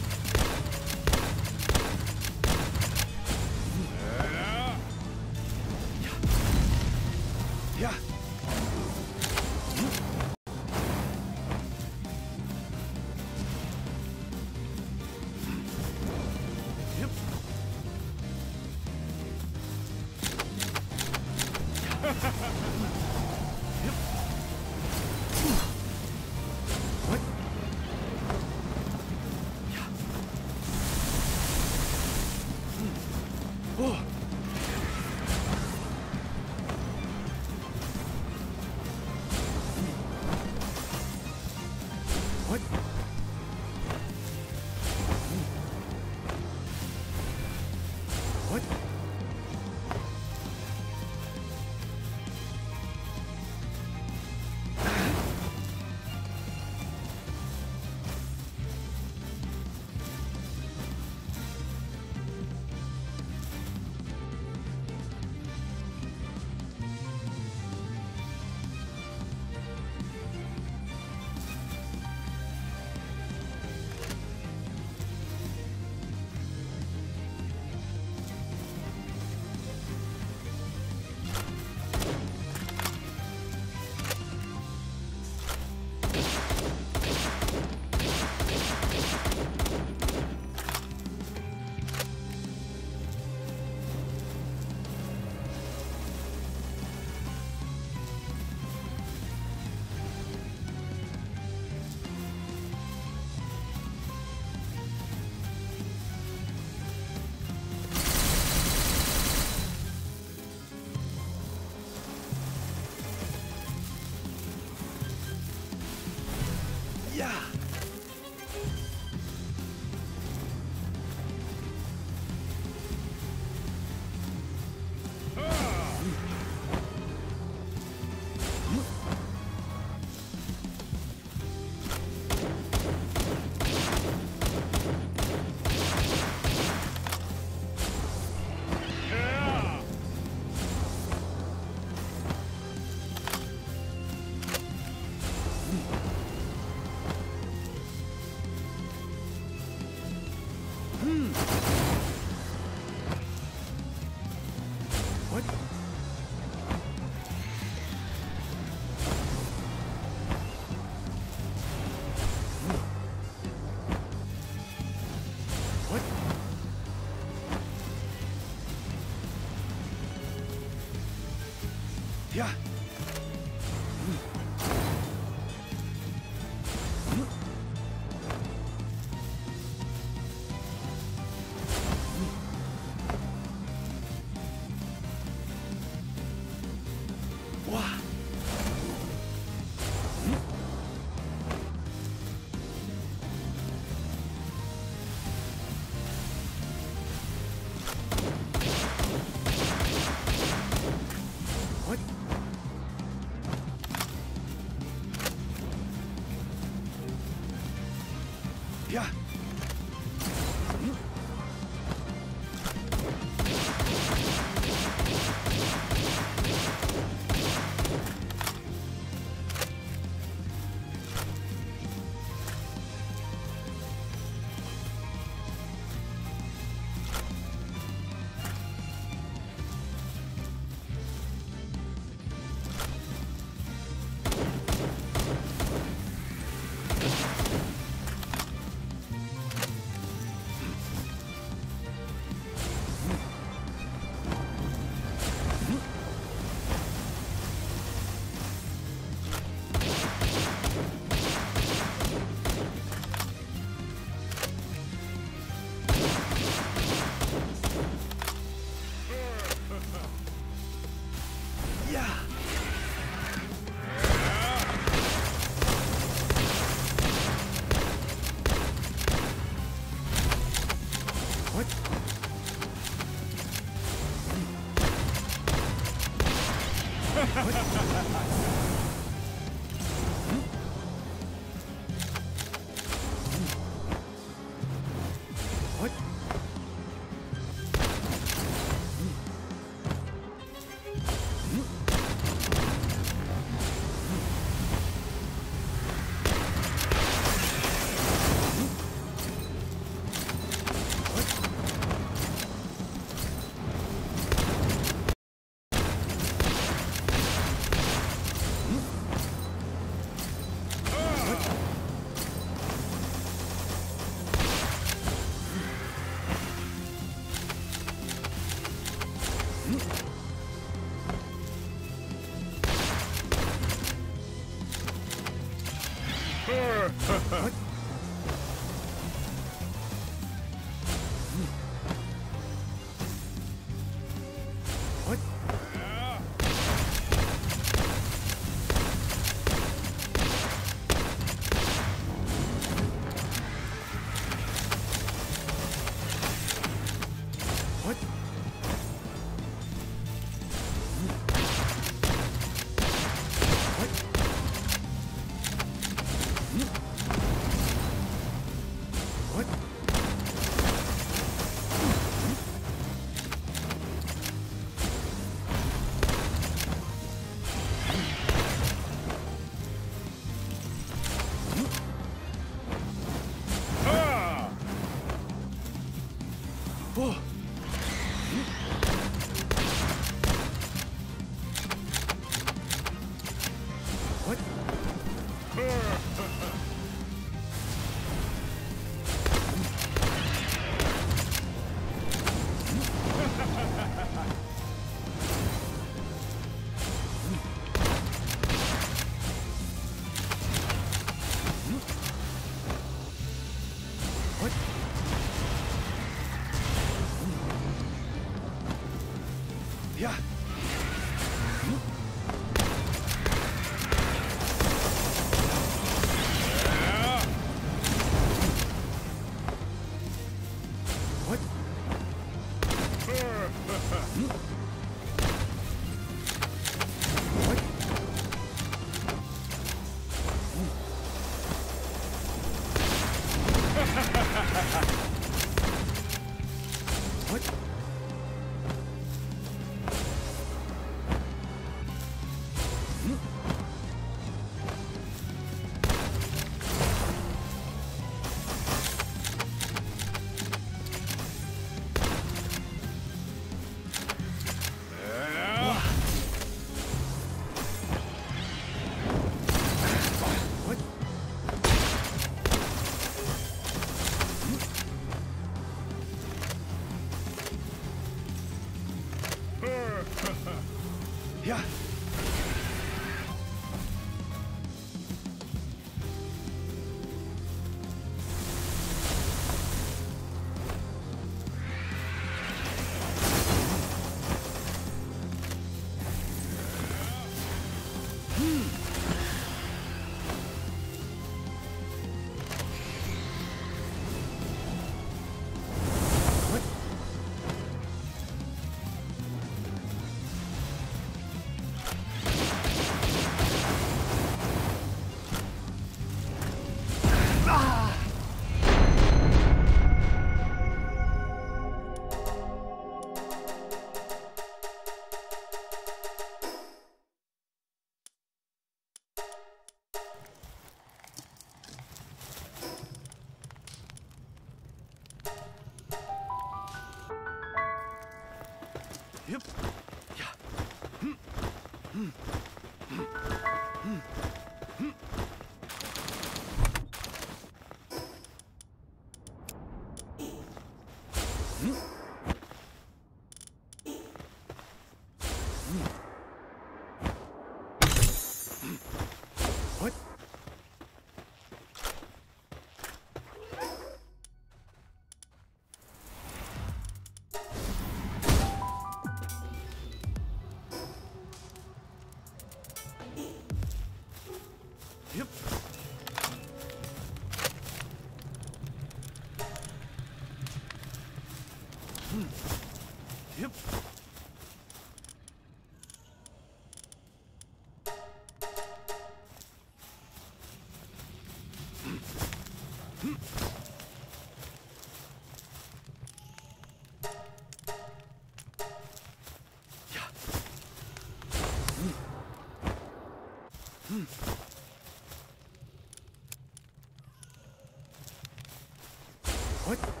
What?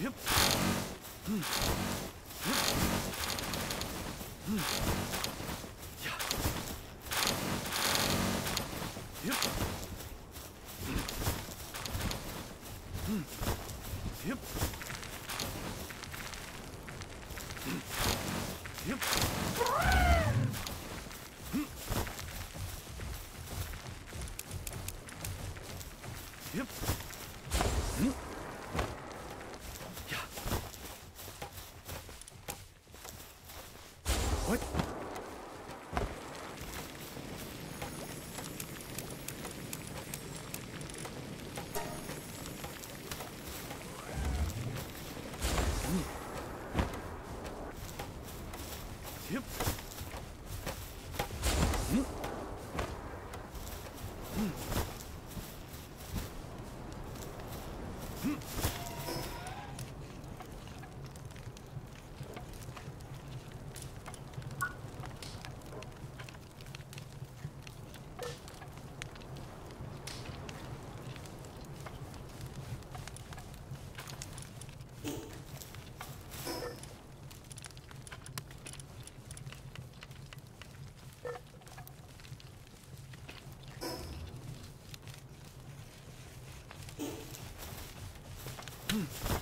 Yep. Hmm.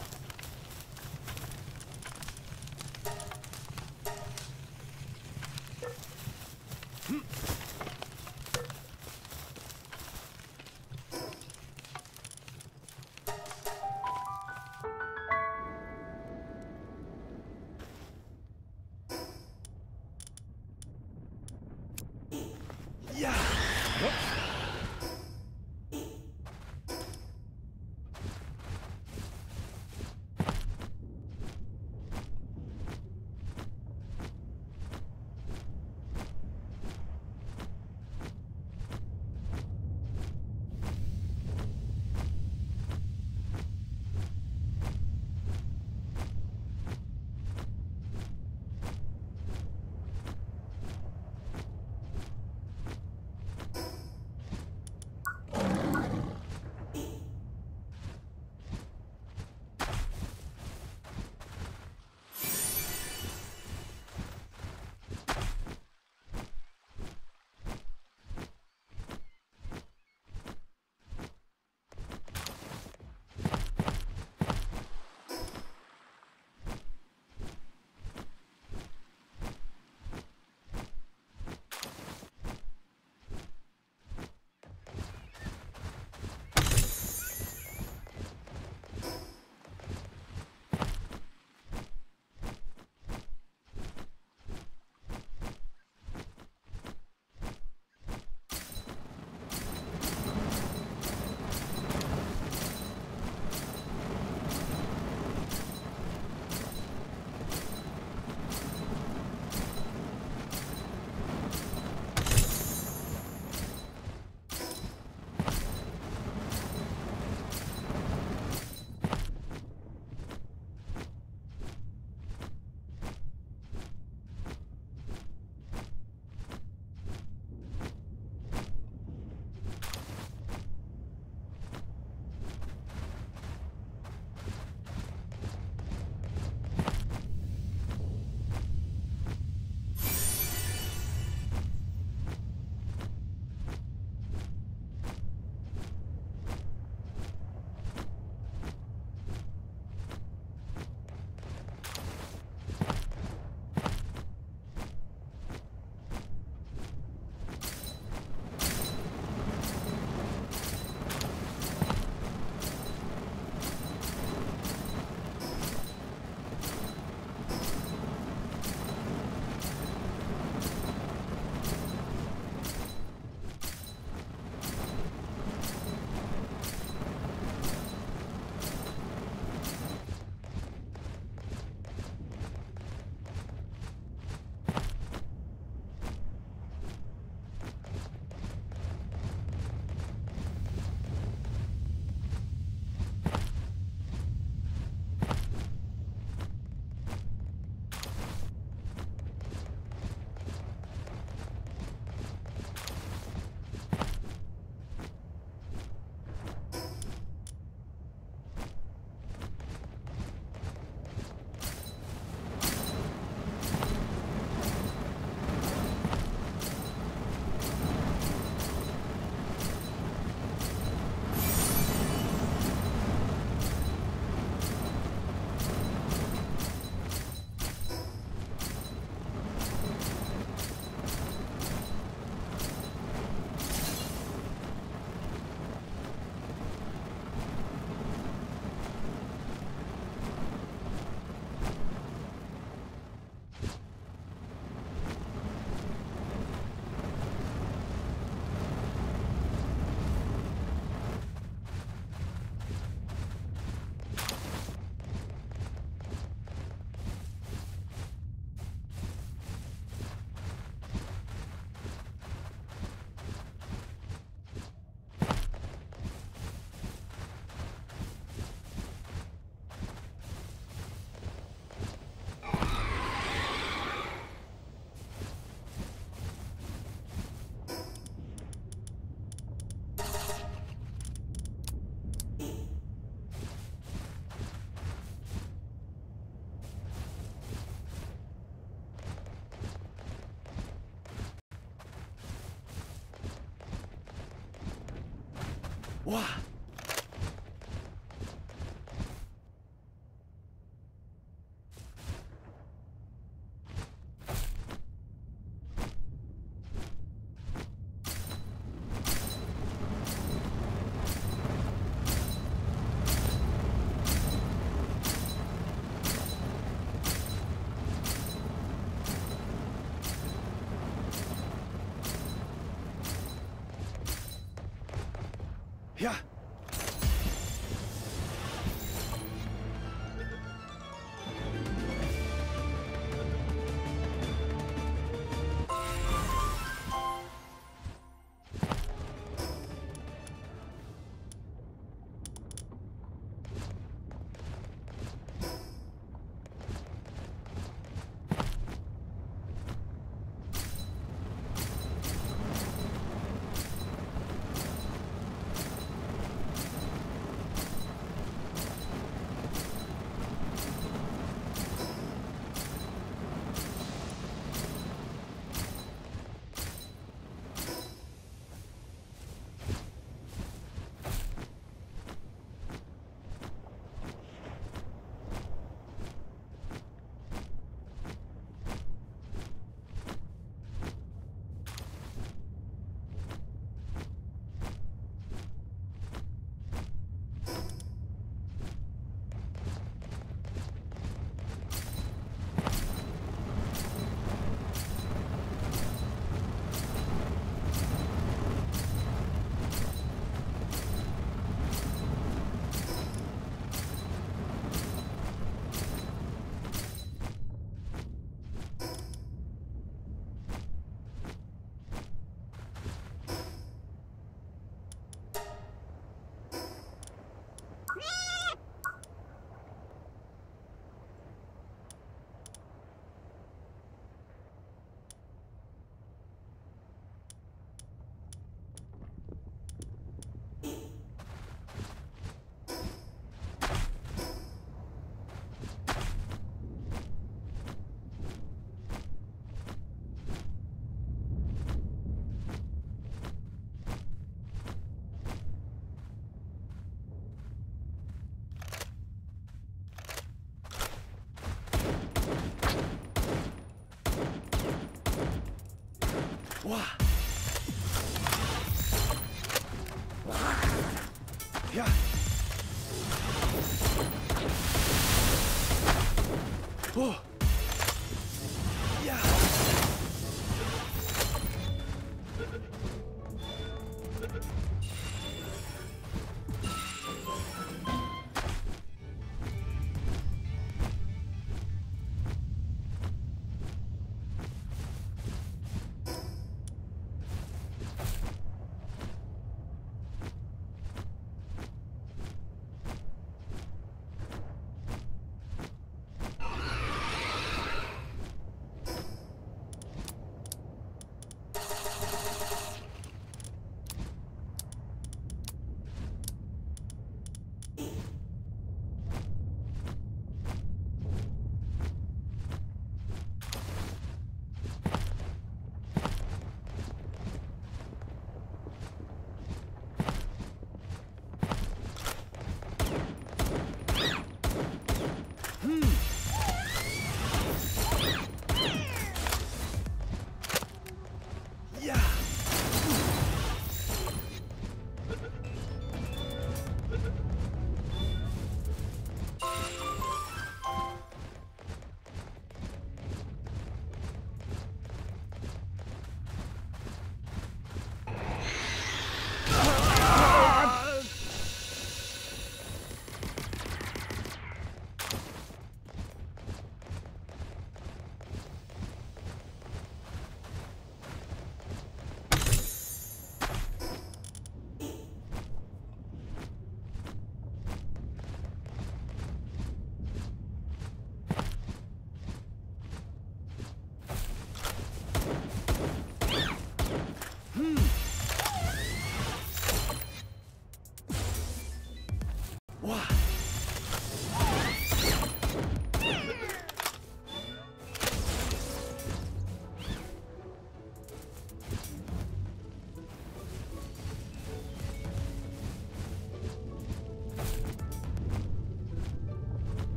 哇！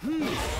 Hmm.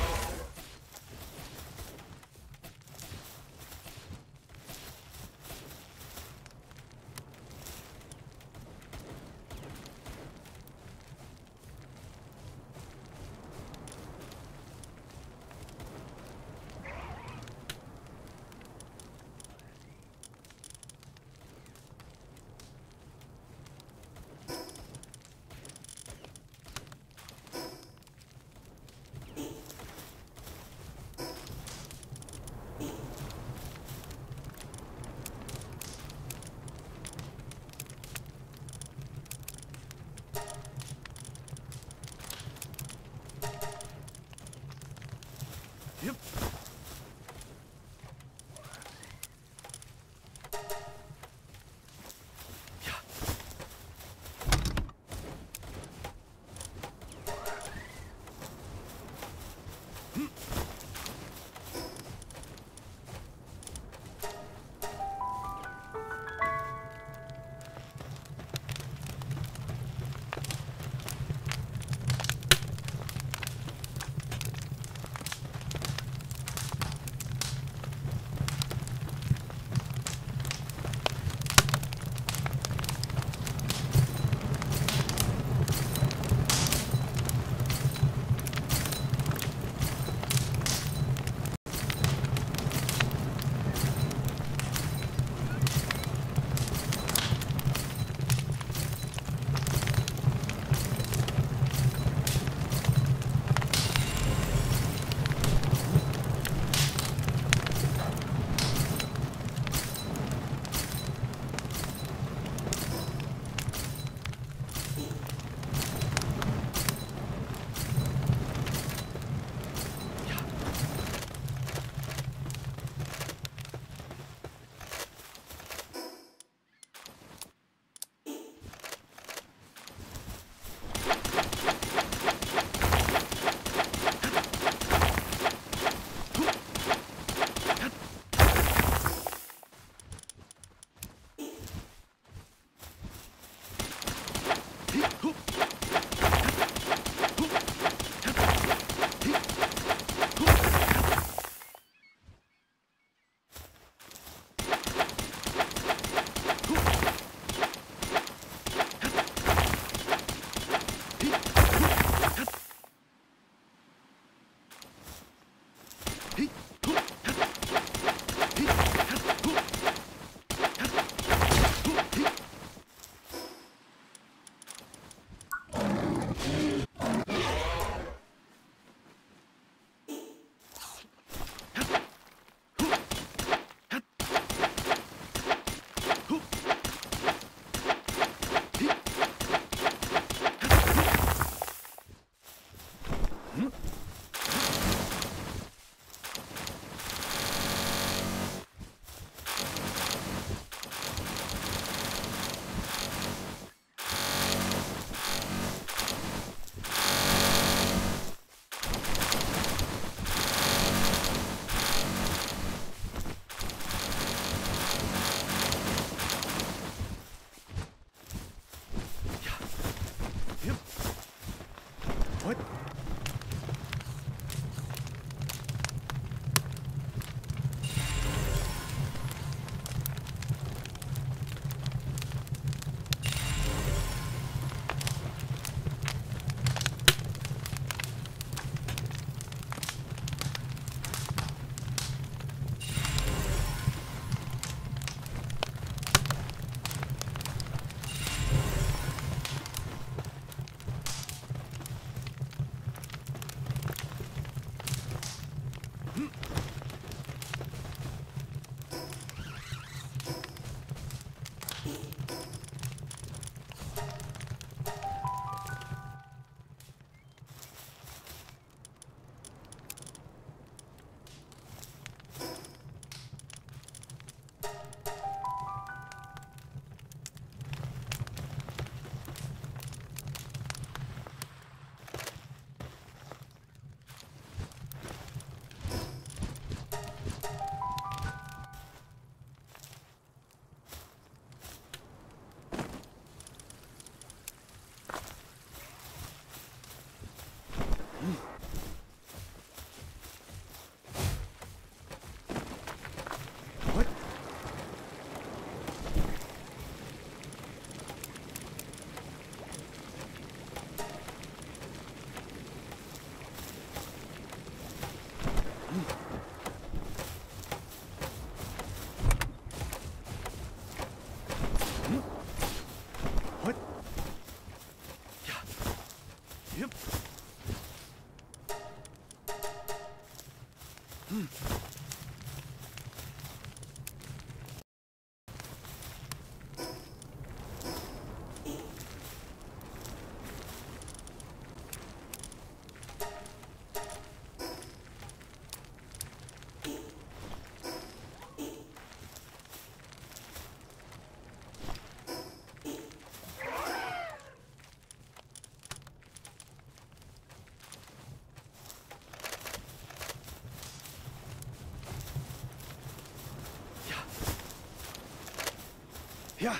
Yeah.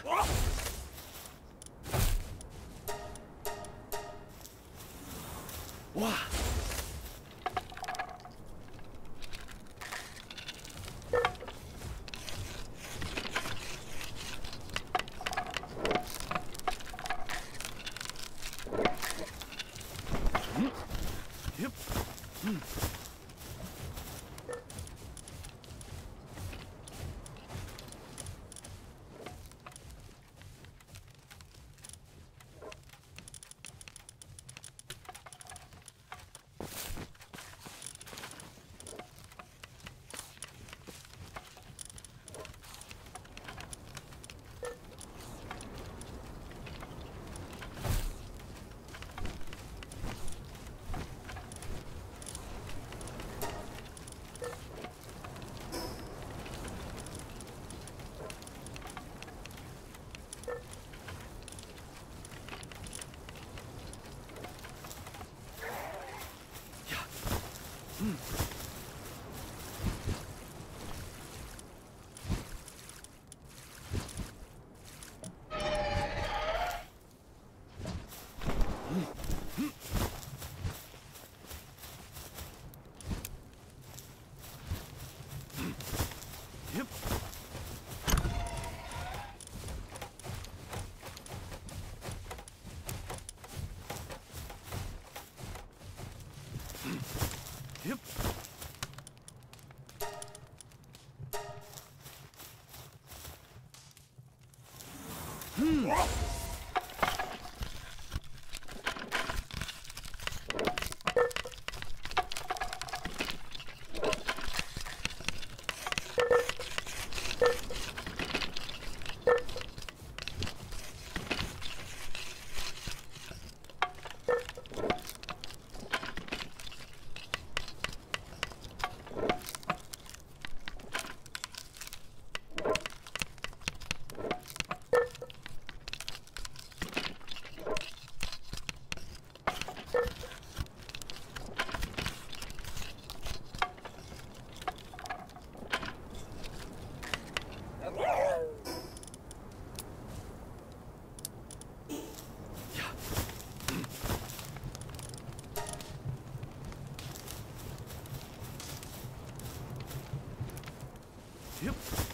Hmm. Yep.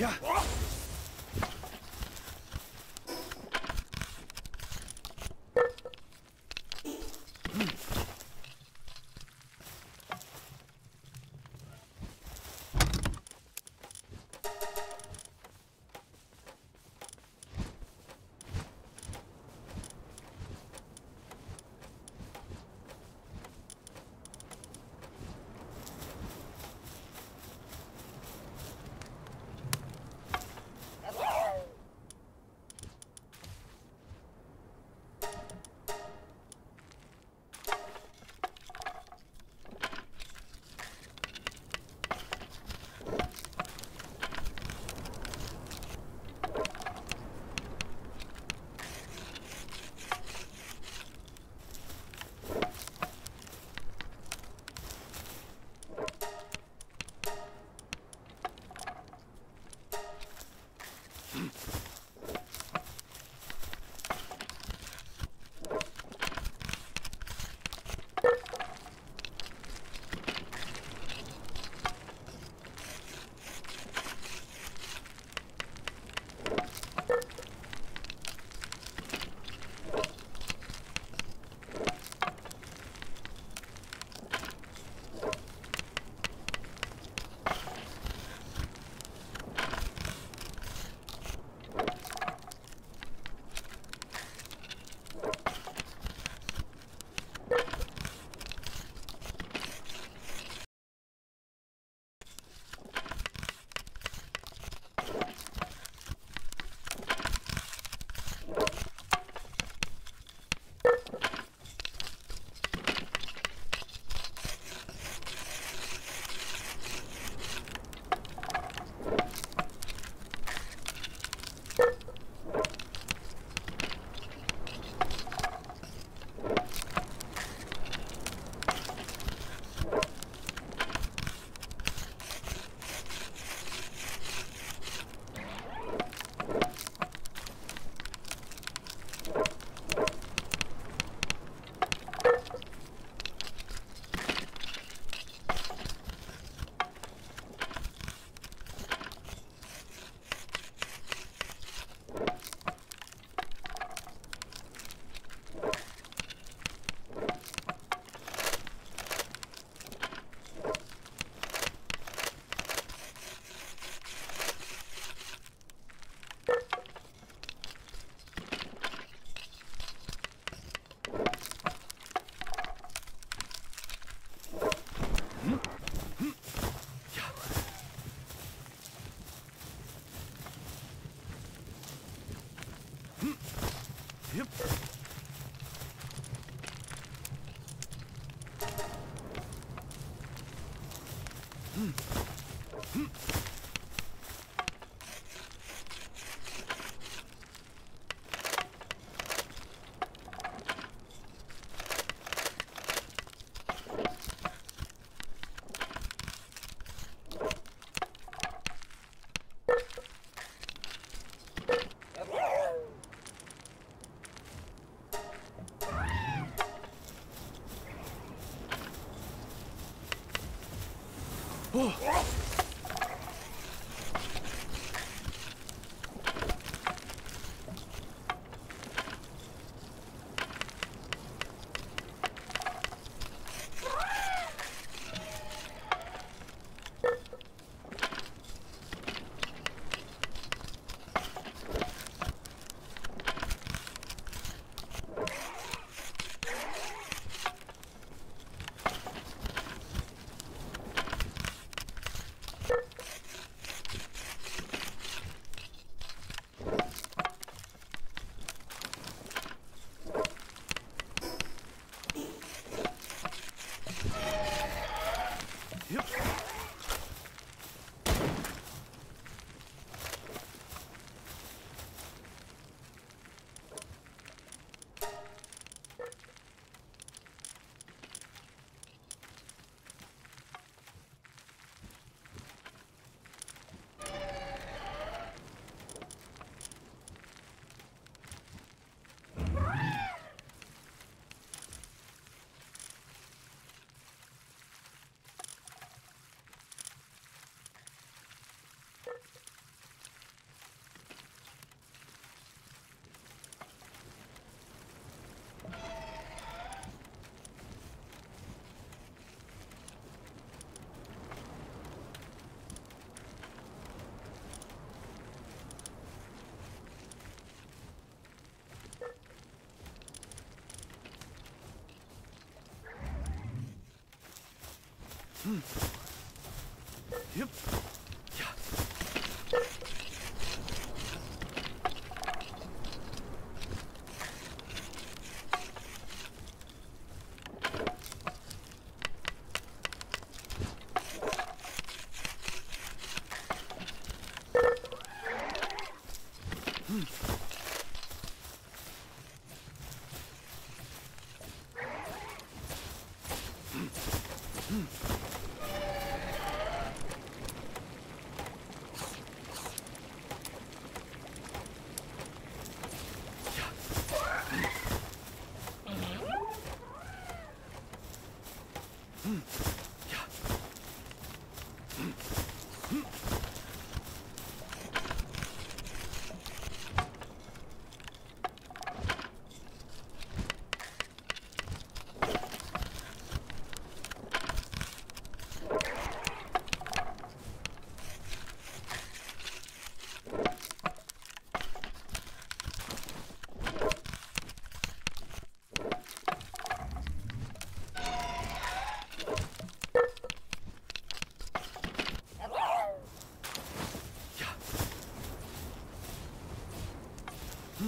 야! Yep. Oh. Hm. hm. Hüpf. Hmm.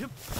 Yep.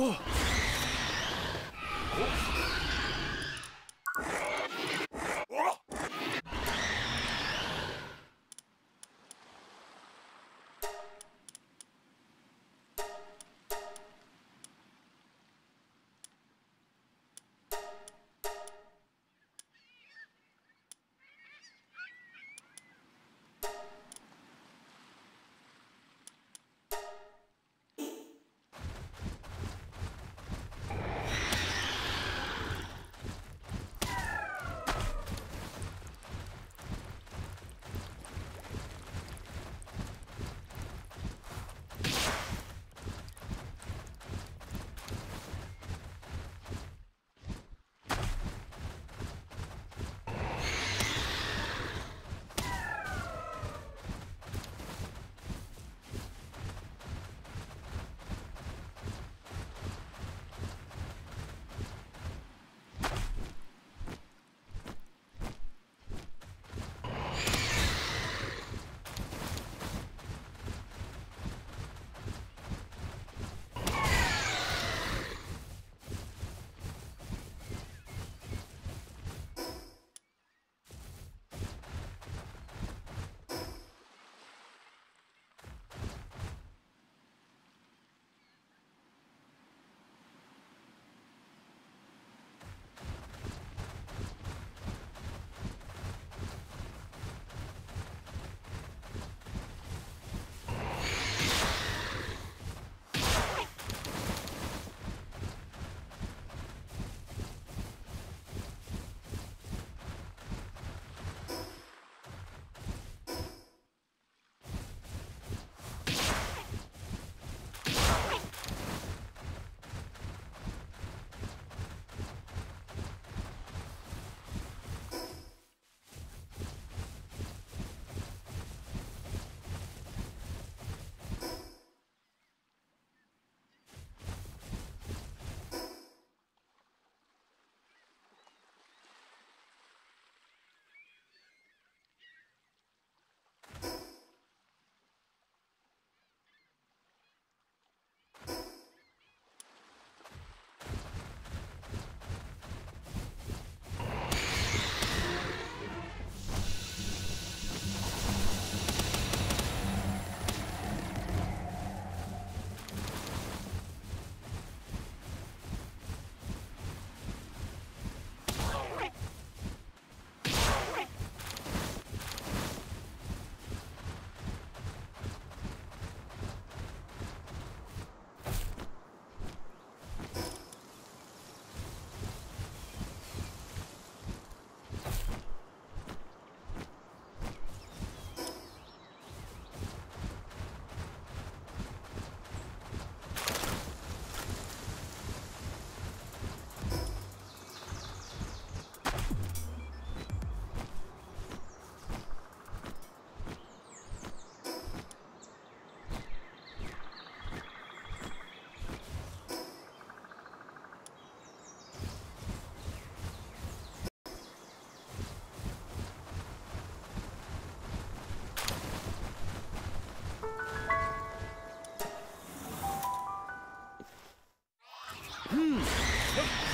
哇、Hmm.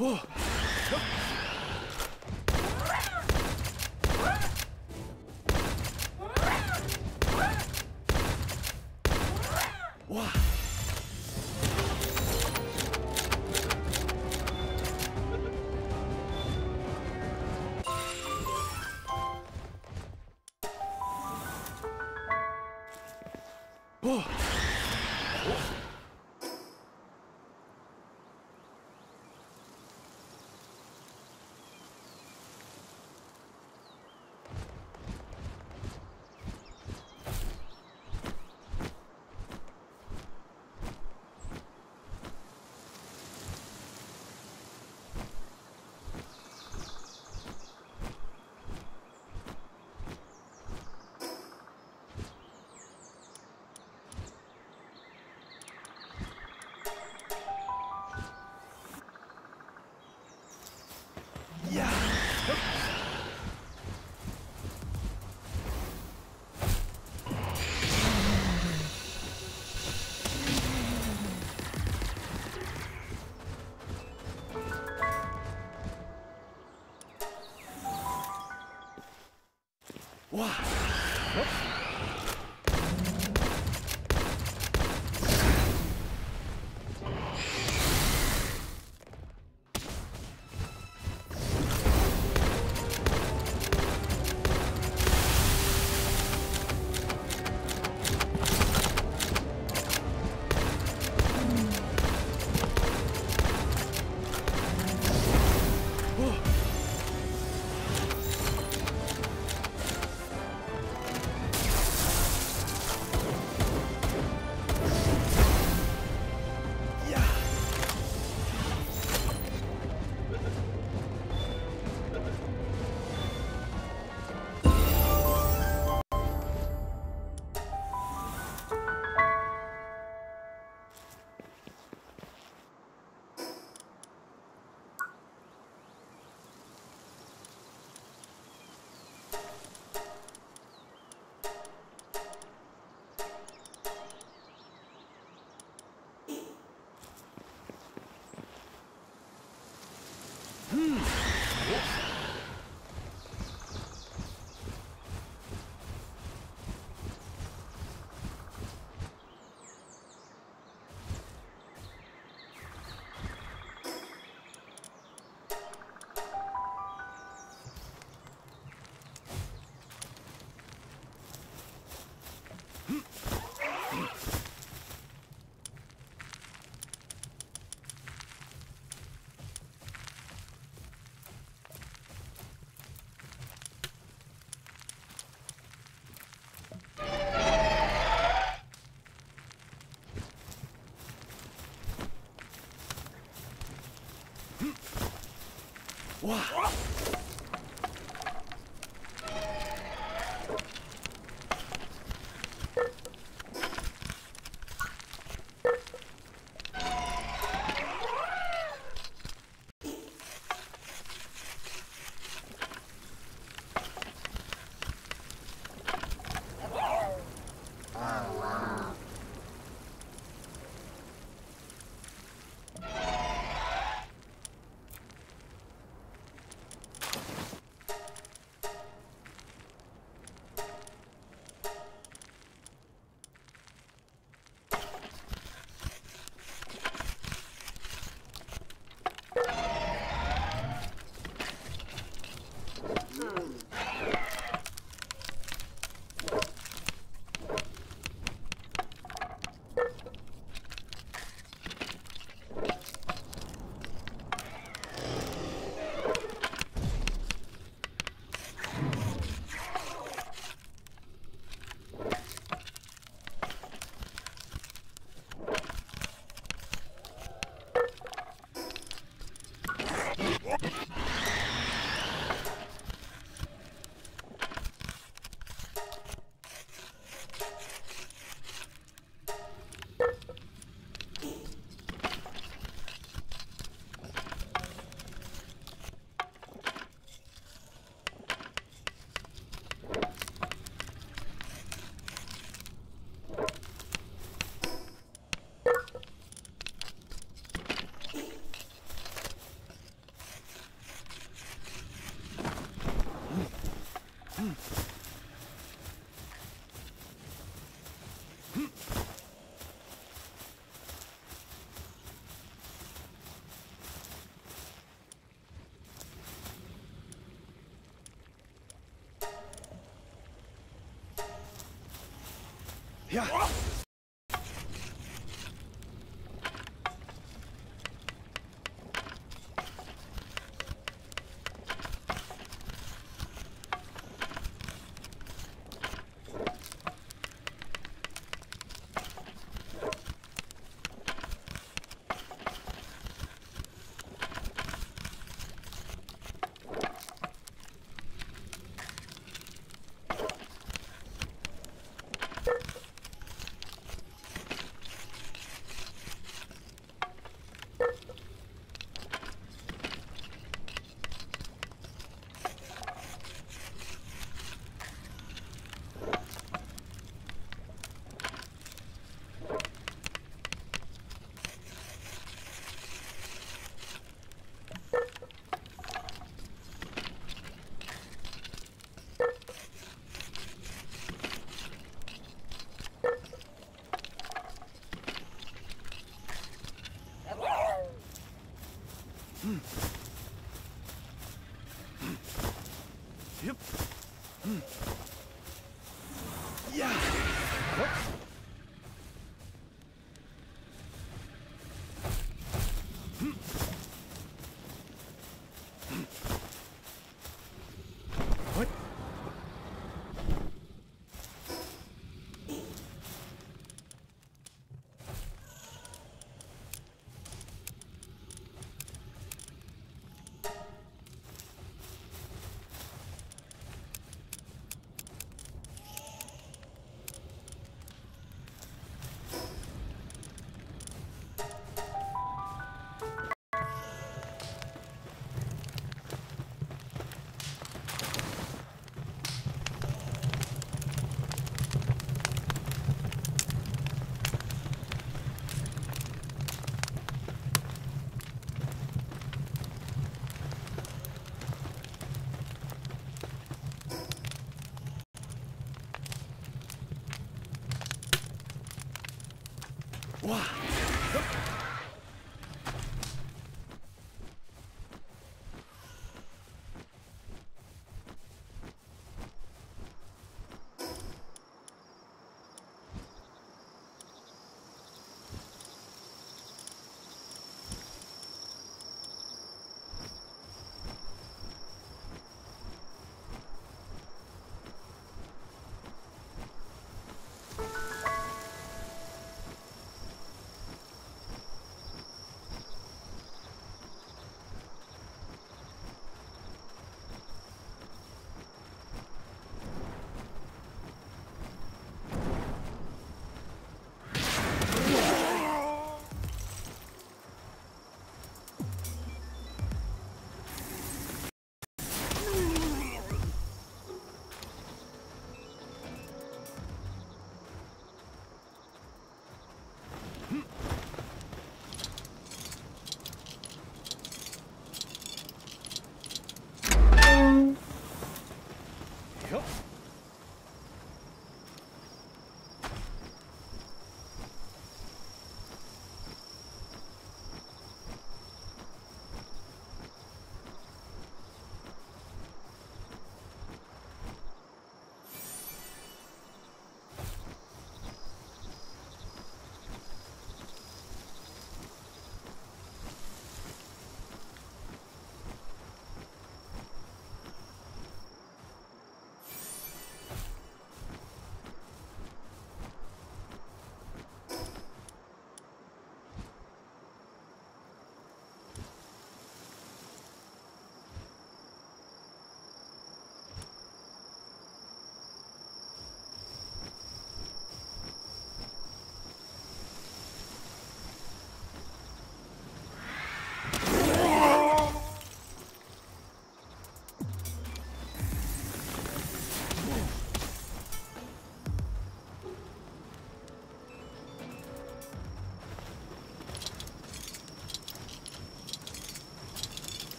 Oh! 哇哇。Yeah.！Yep. 哇！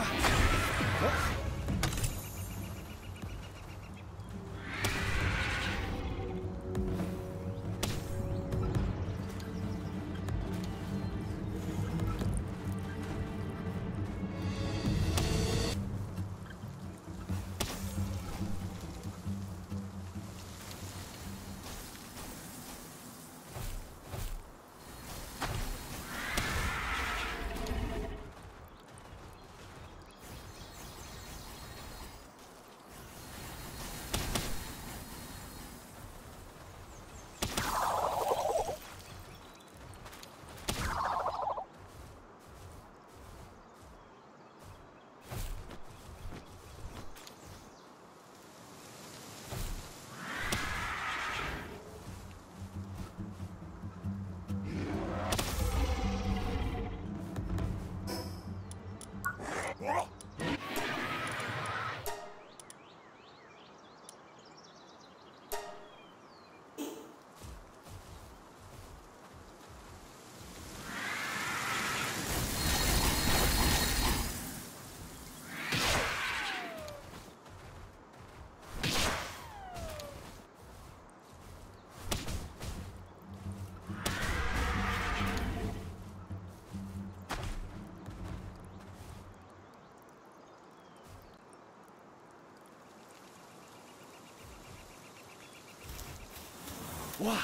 Yeah. 哇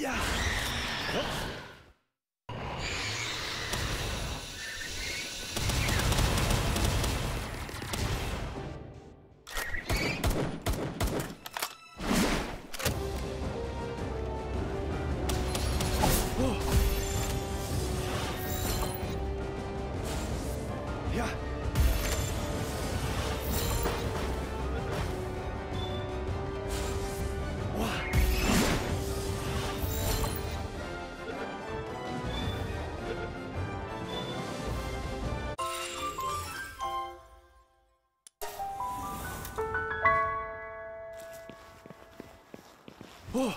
呀！哇！哦！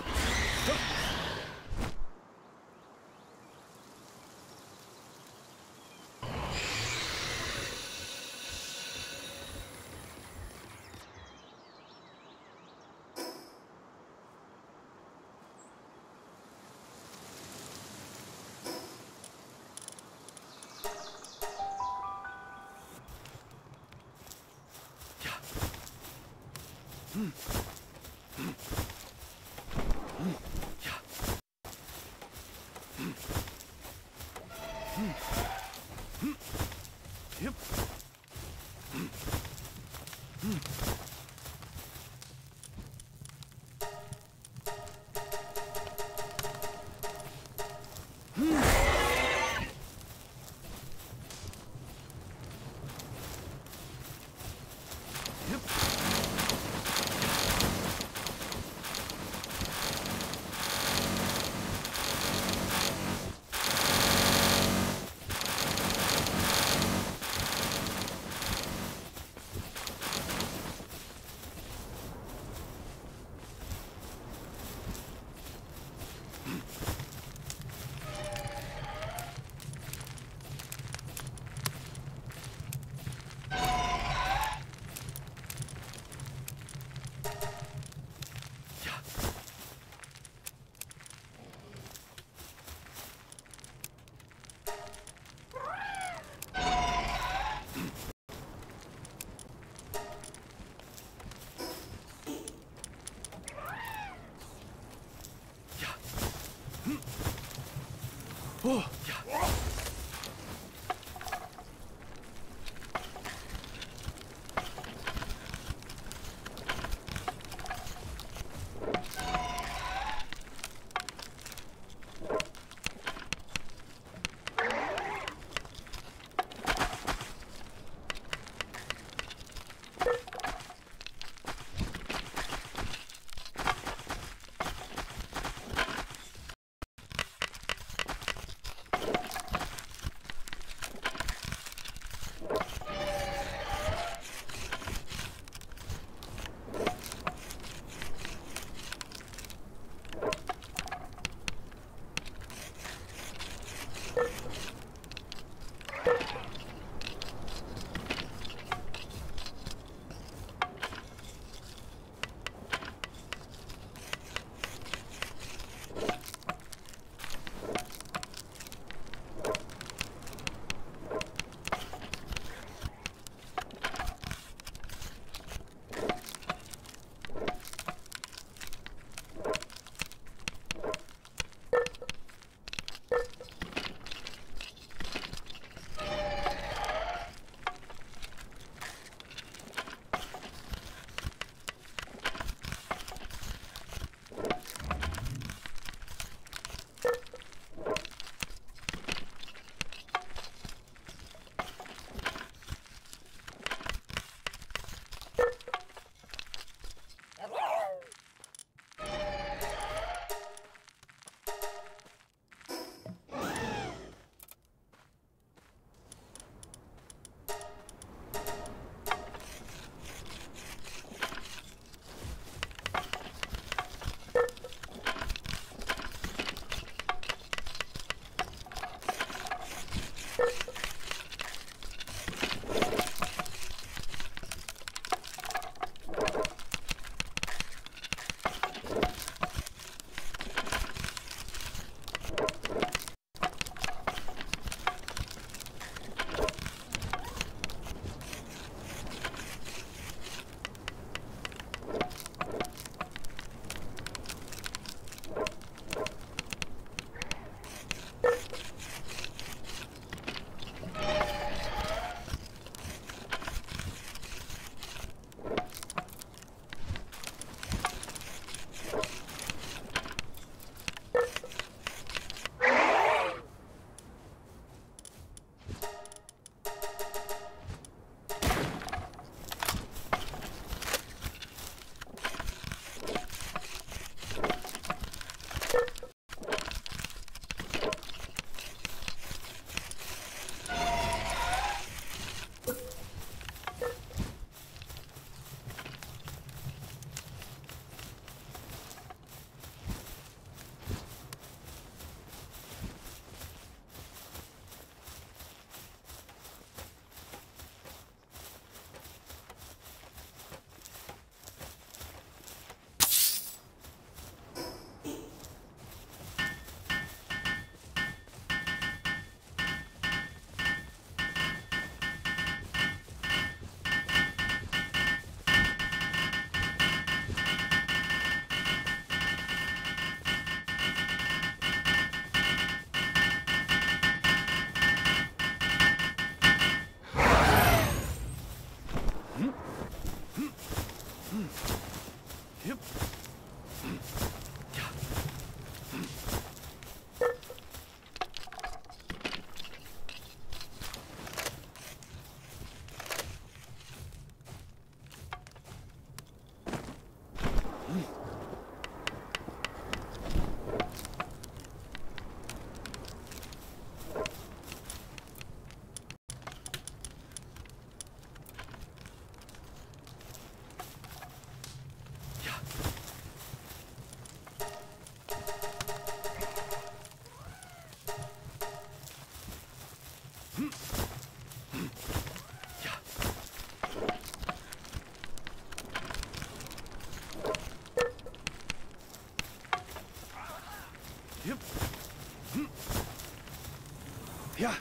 야.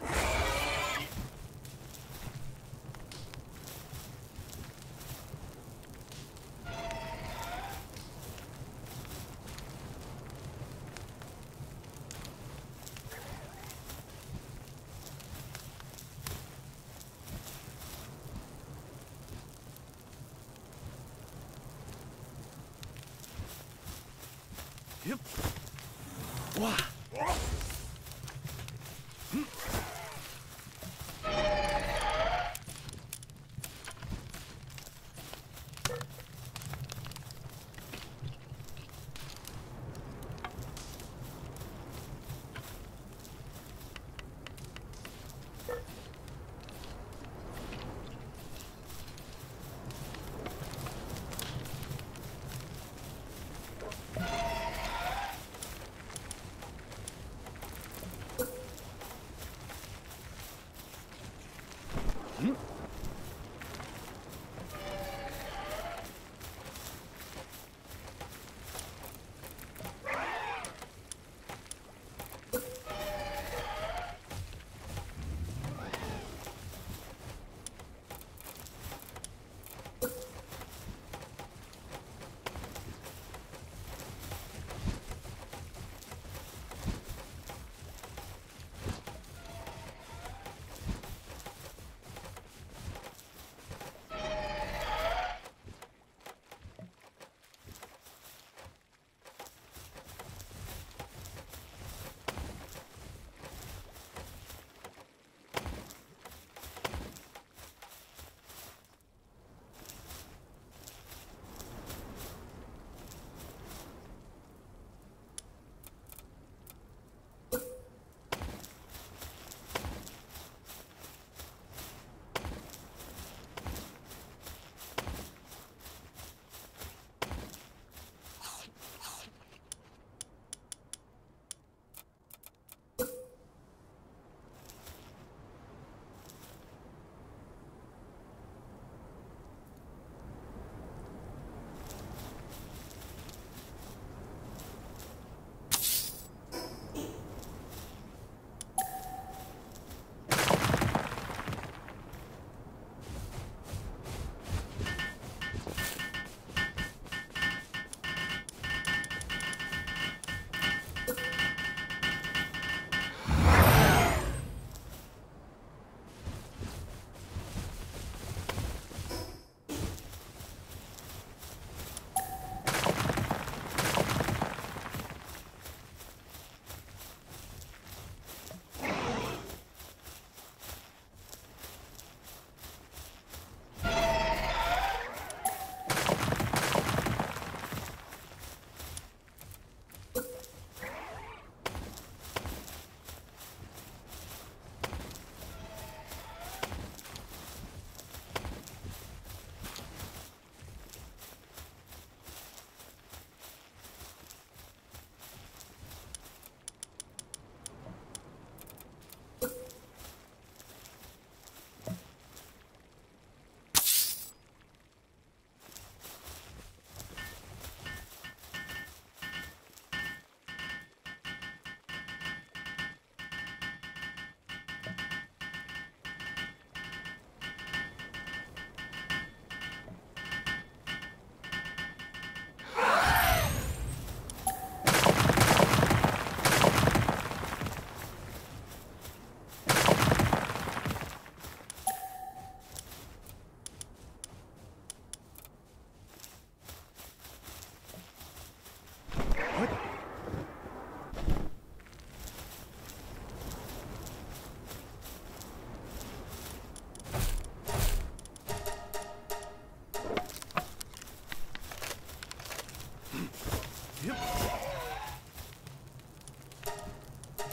Yep.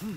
Hmm.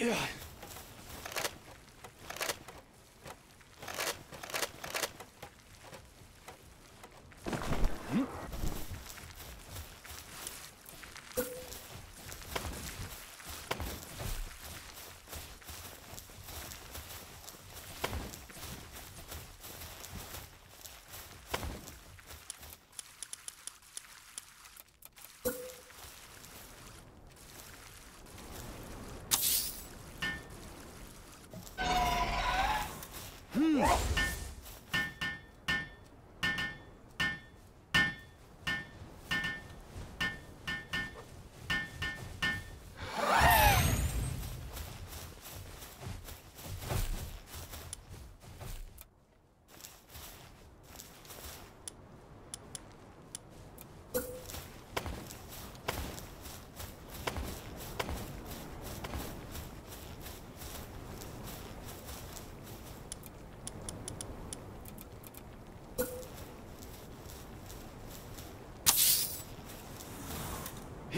Yeah. Sudden!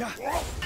呀！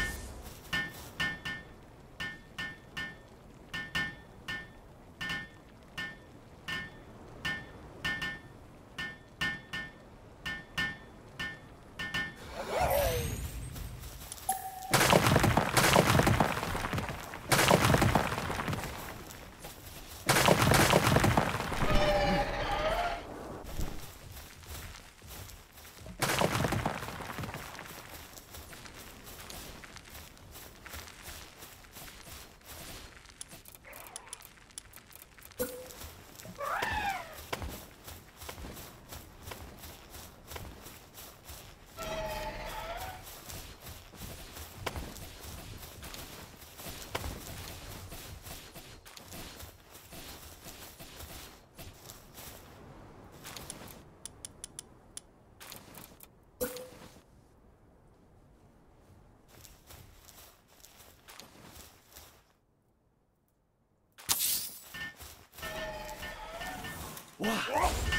哇！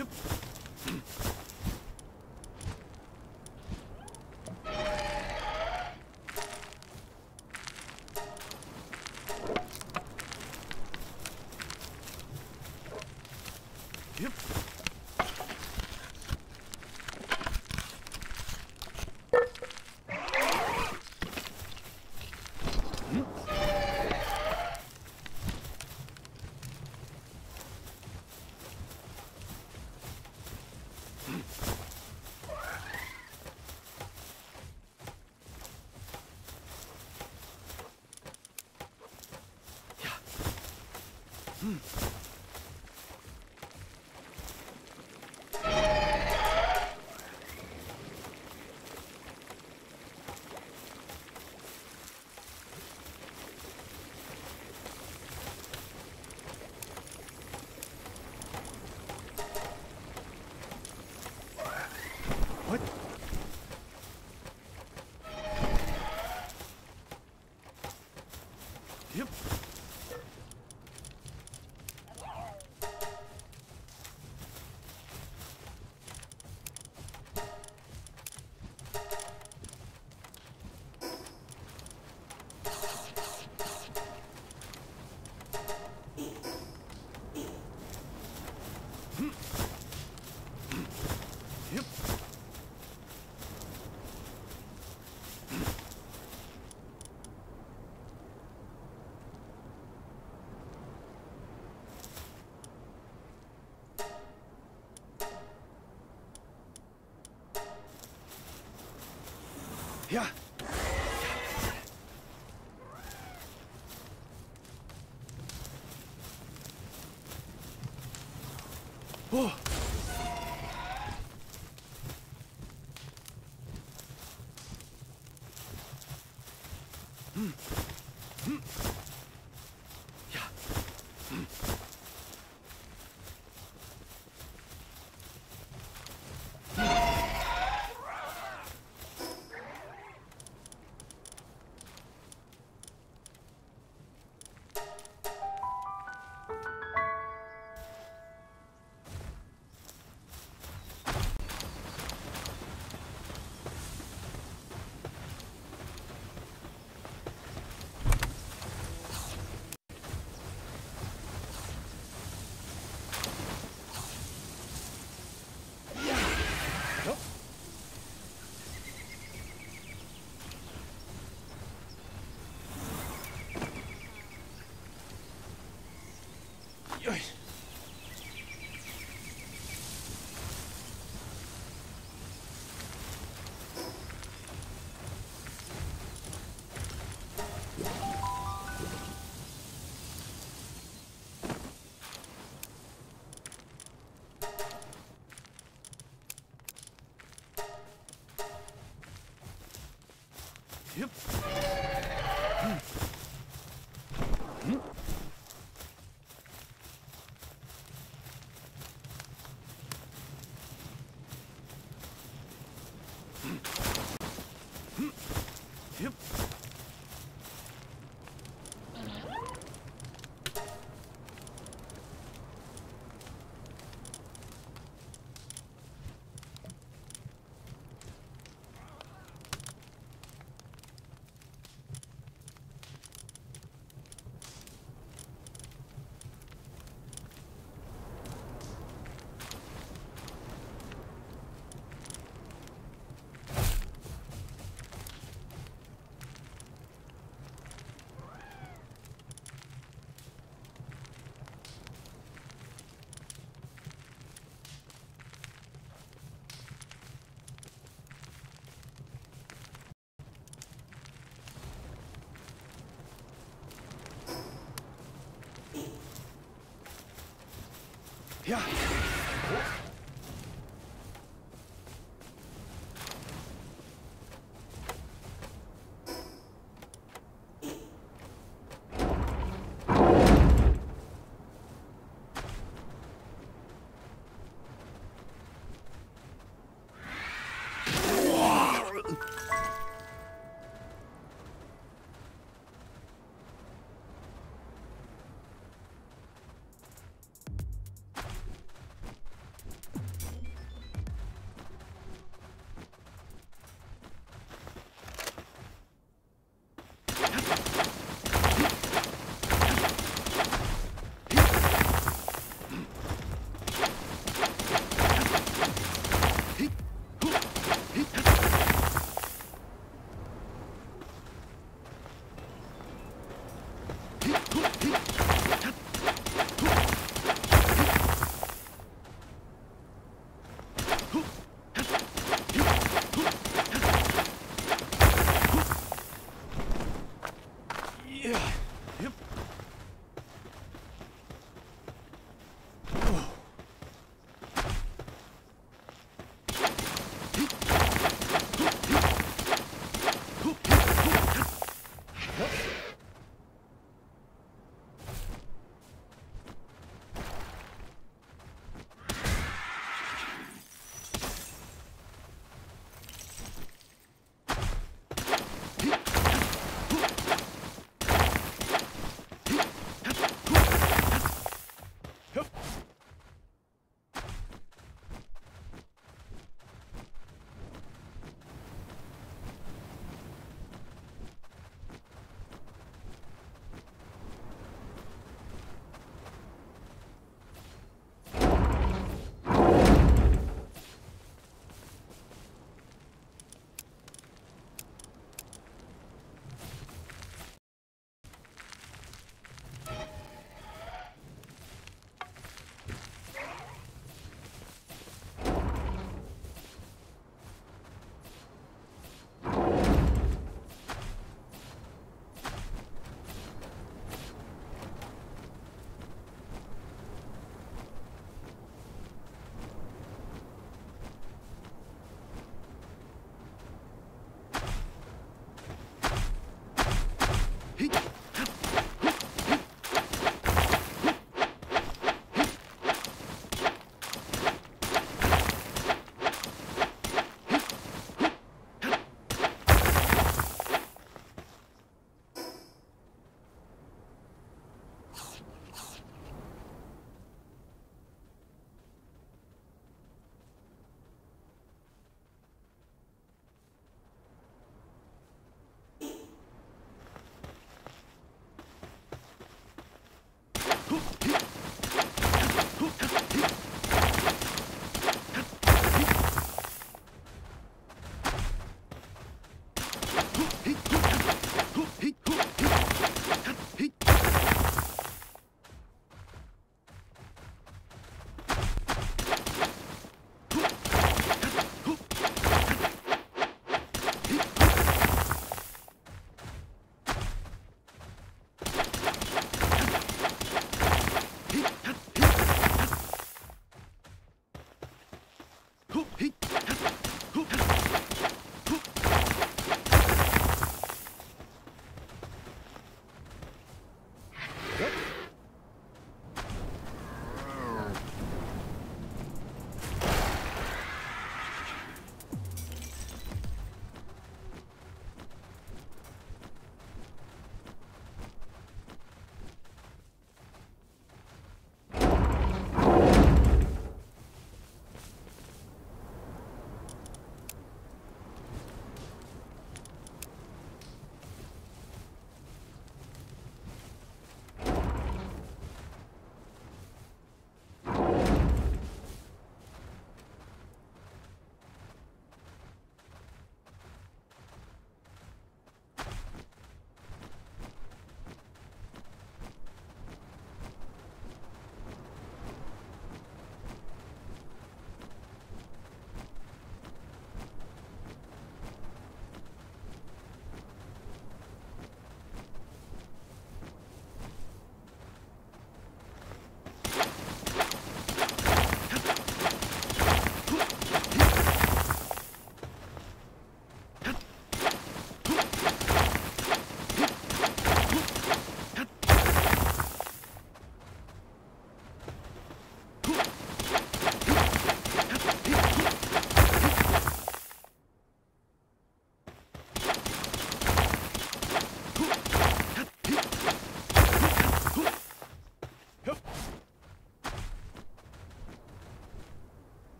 흡. Hmm. Yeah. 흡. 呀哦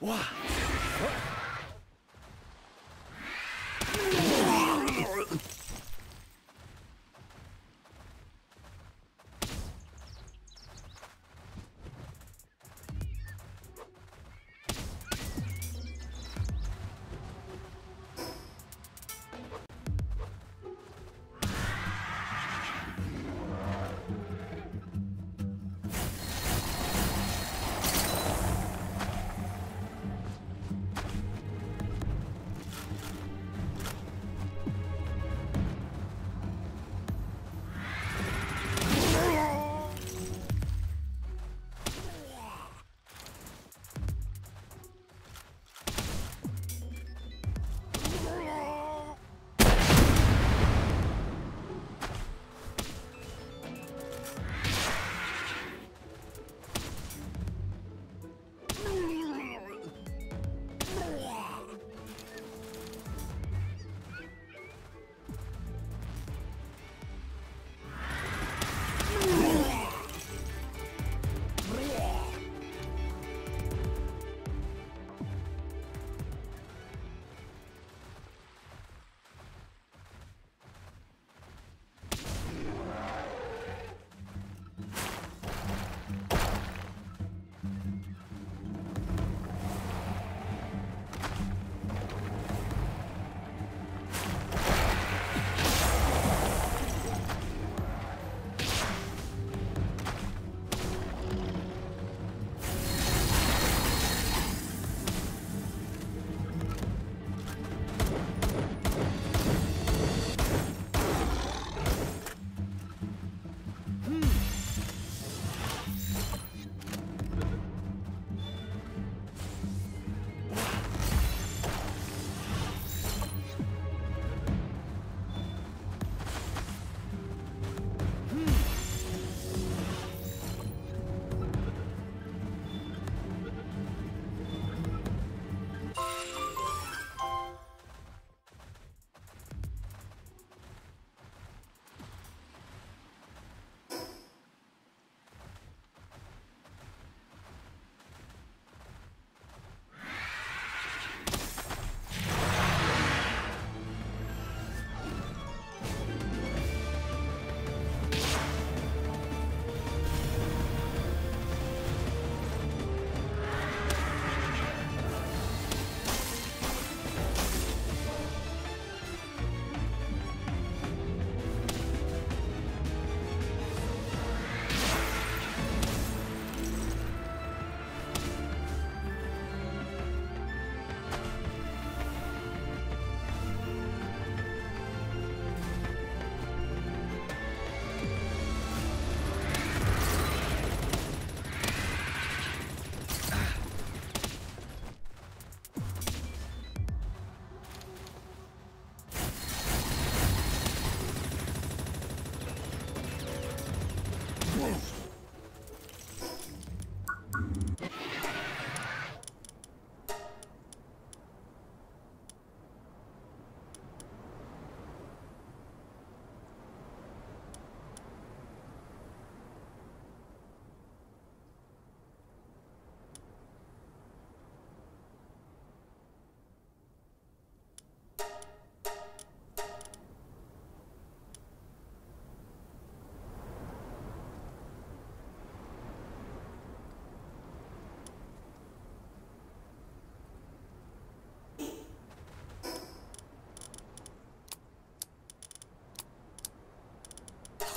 哇！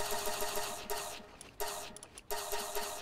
Thank you.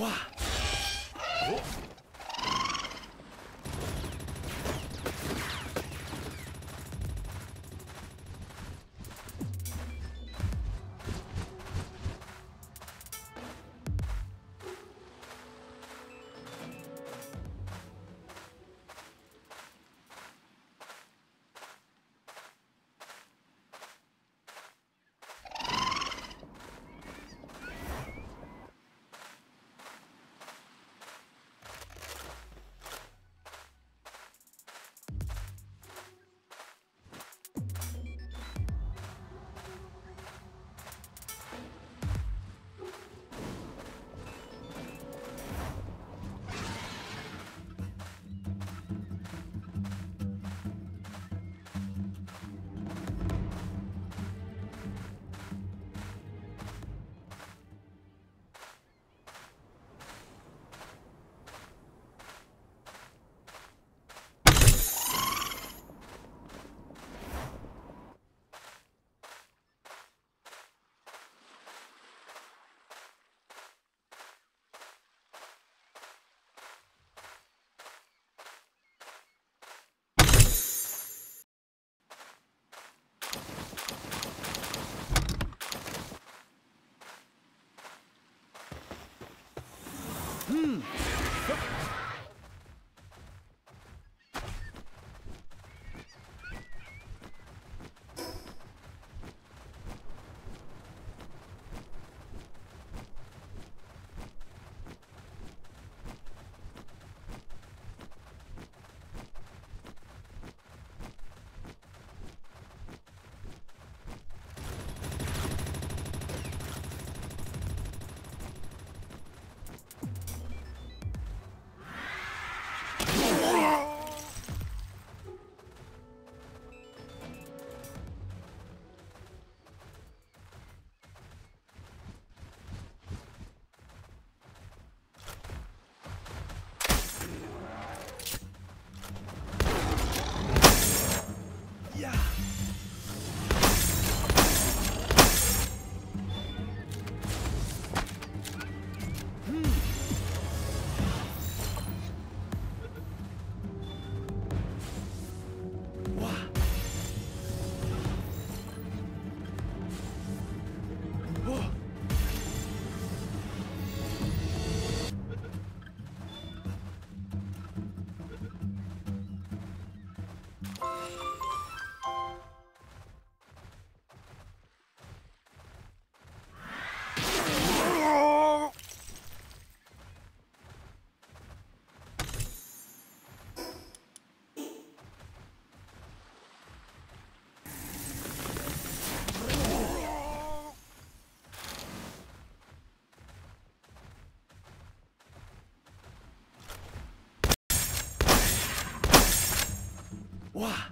哇！うん哇！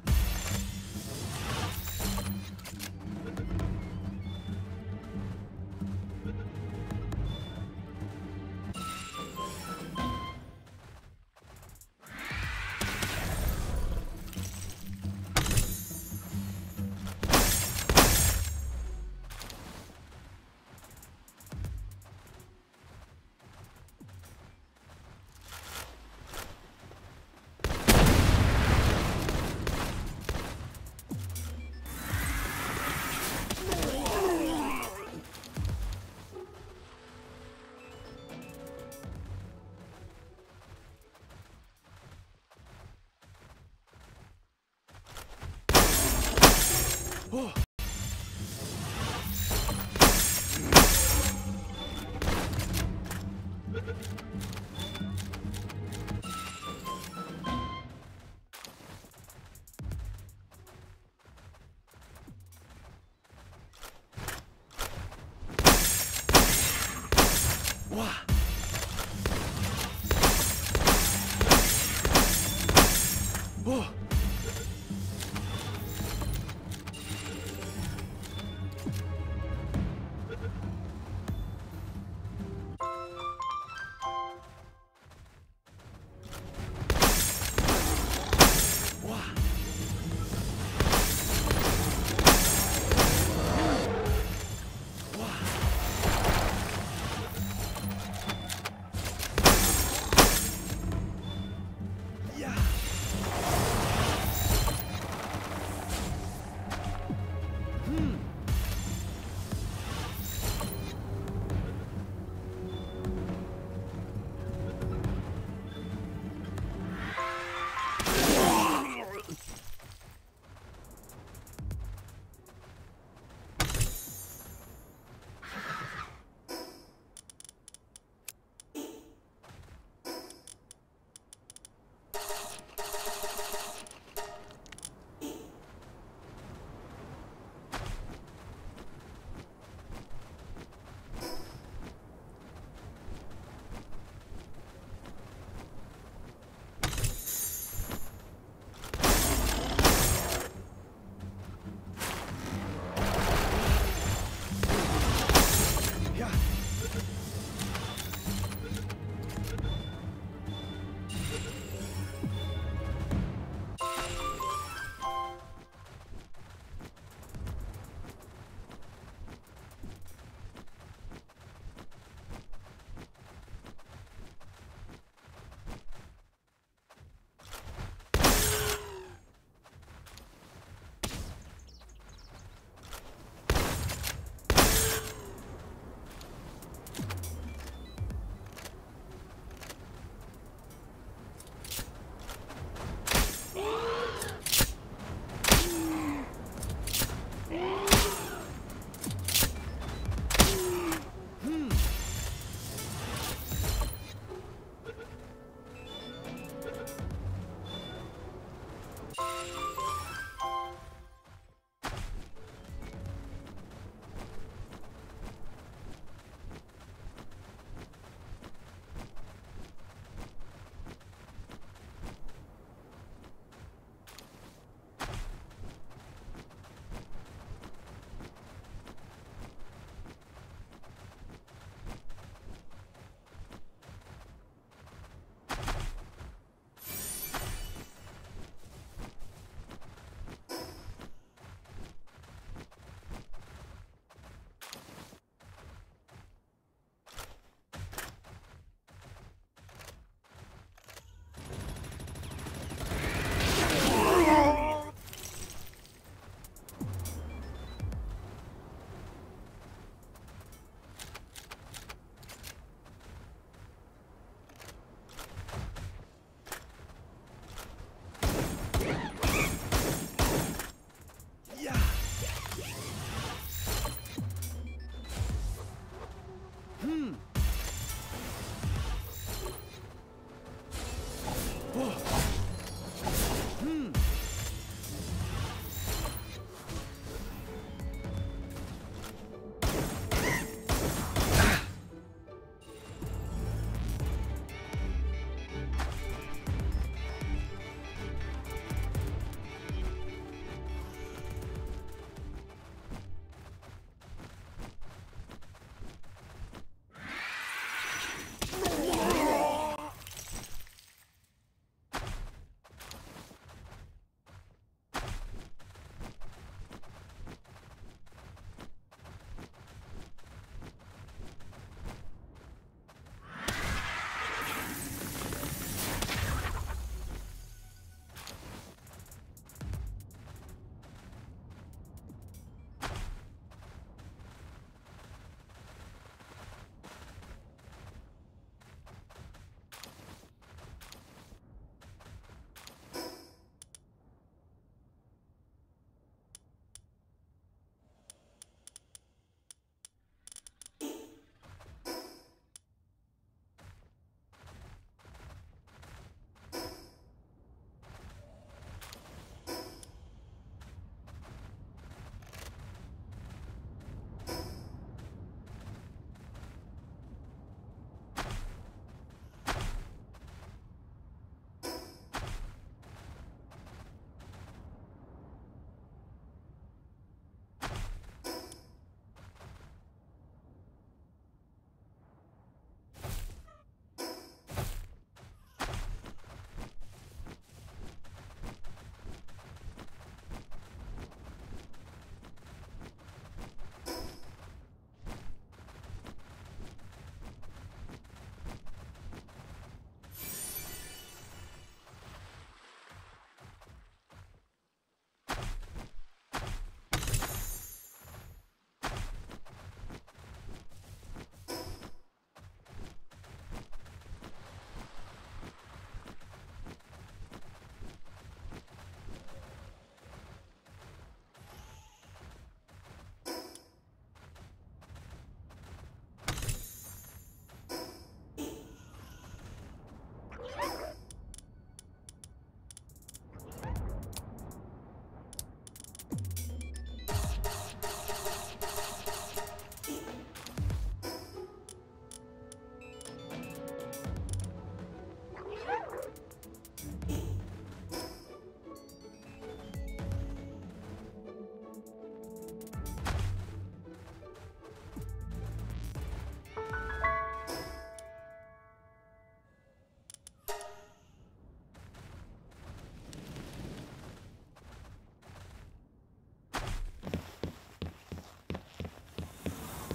you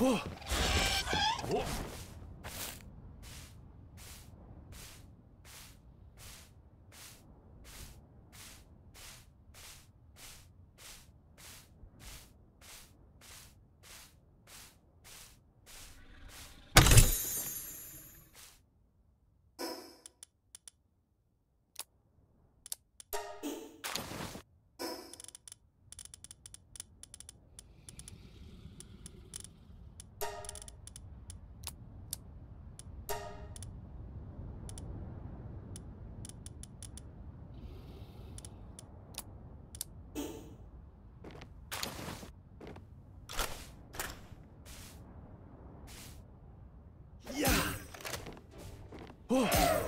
おお Oh.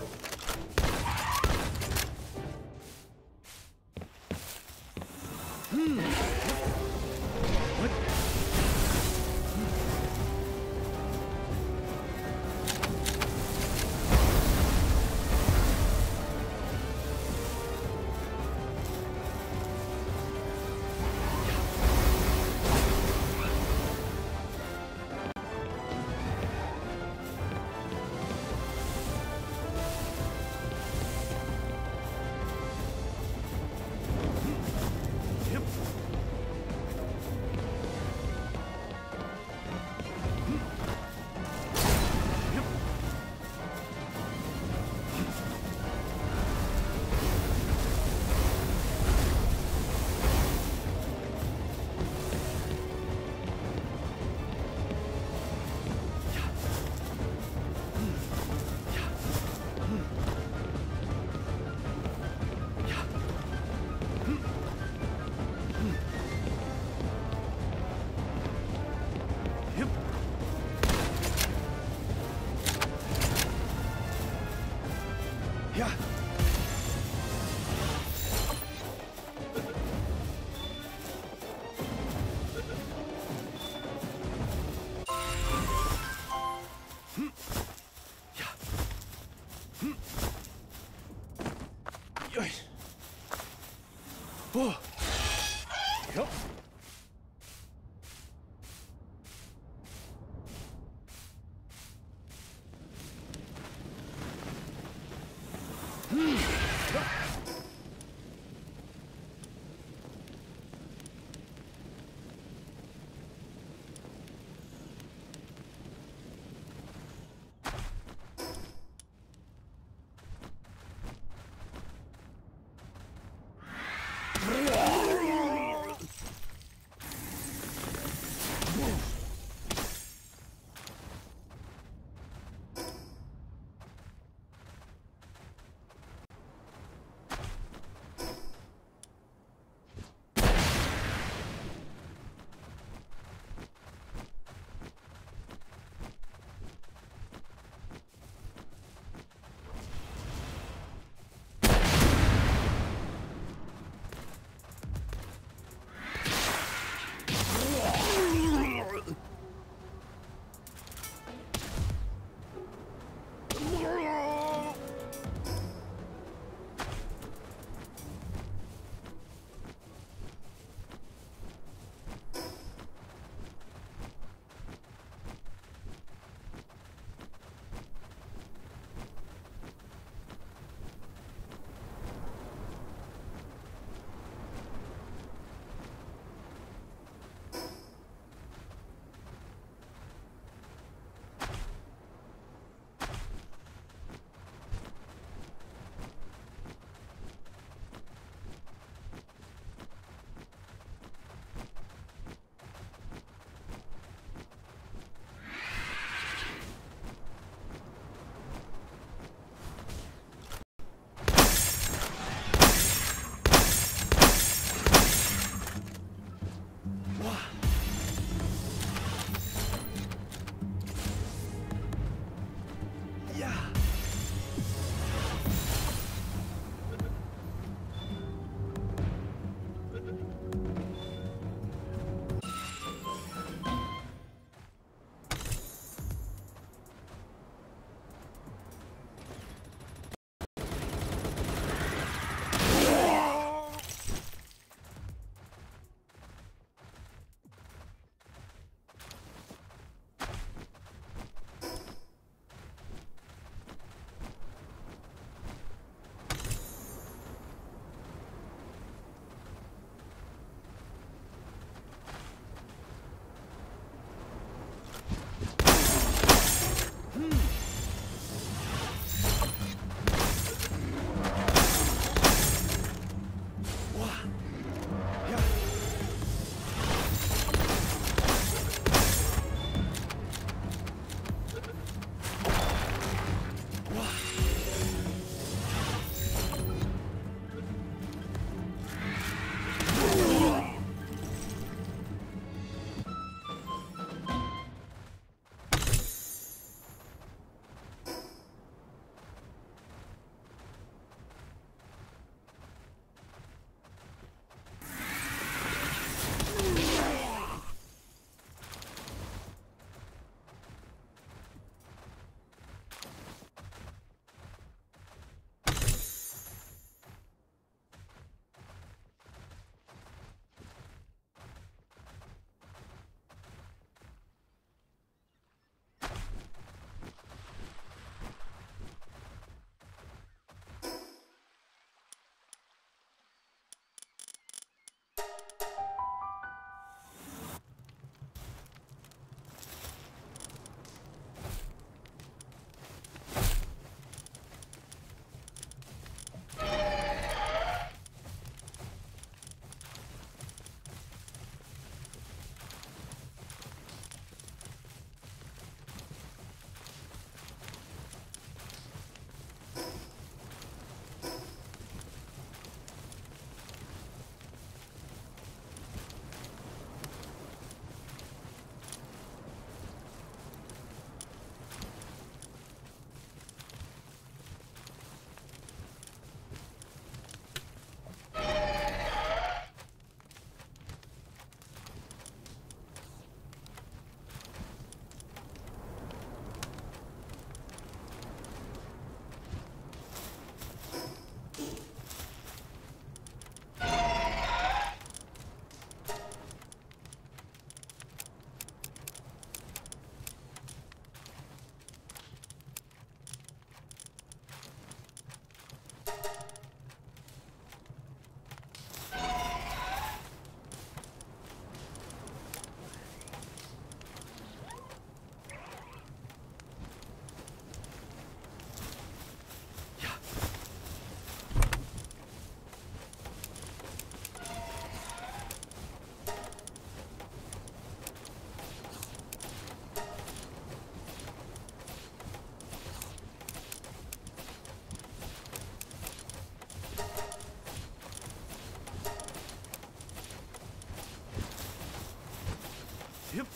Yep.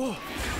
Oh.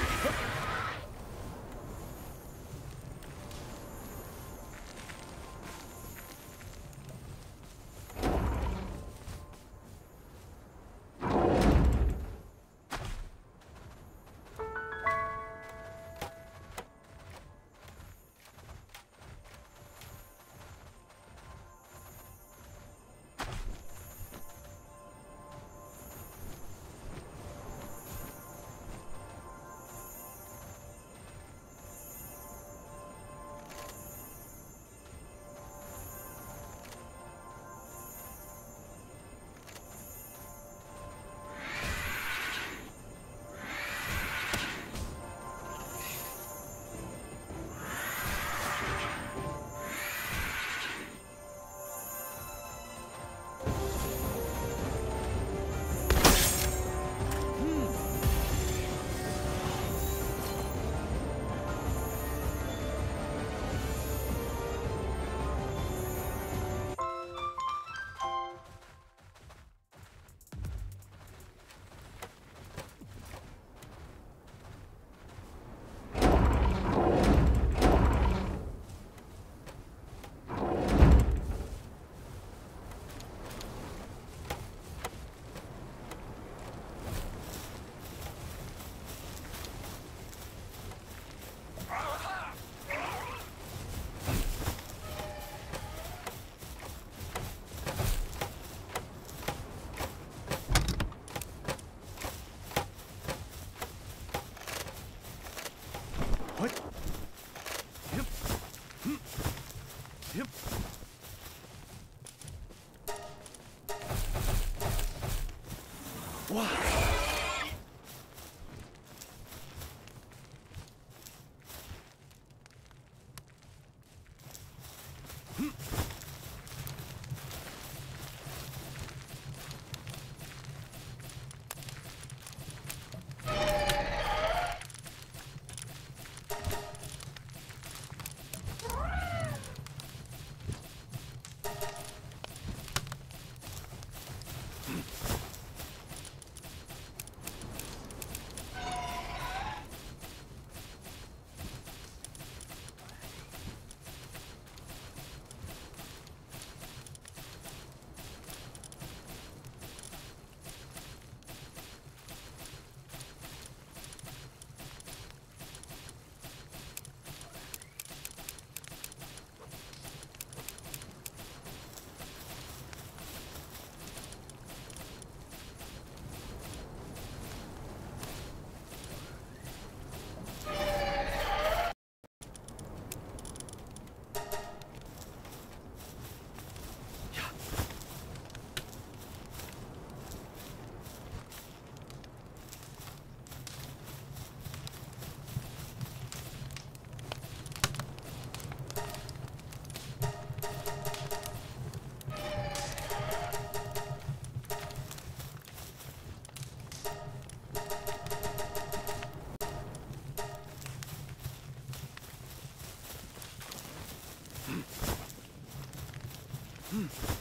Why? Hmm.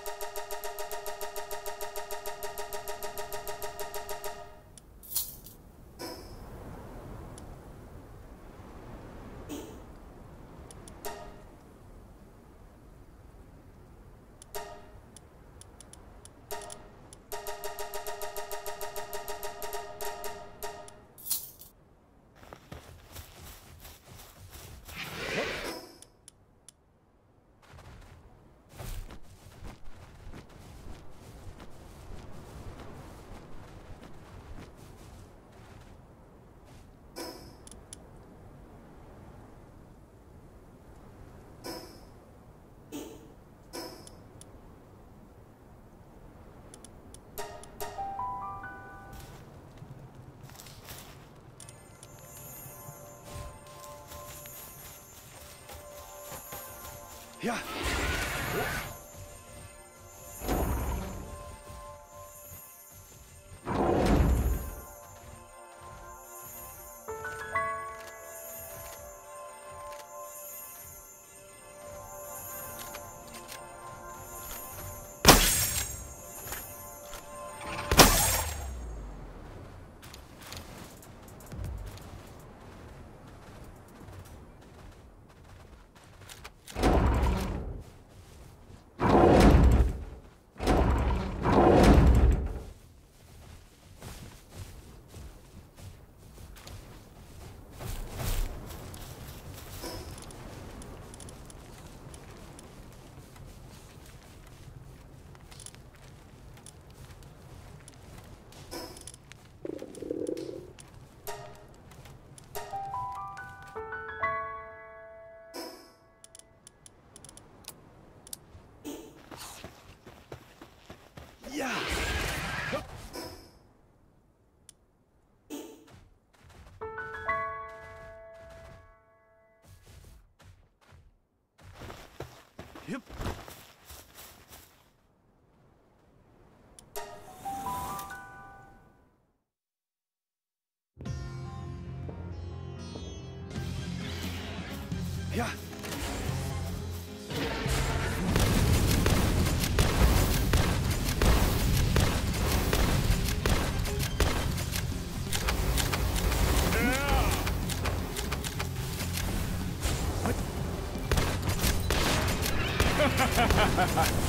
あいやおっ Yeah. 哈哈哈。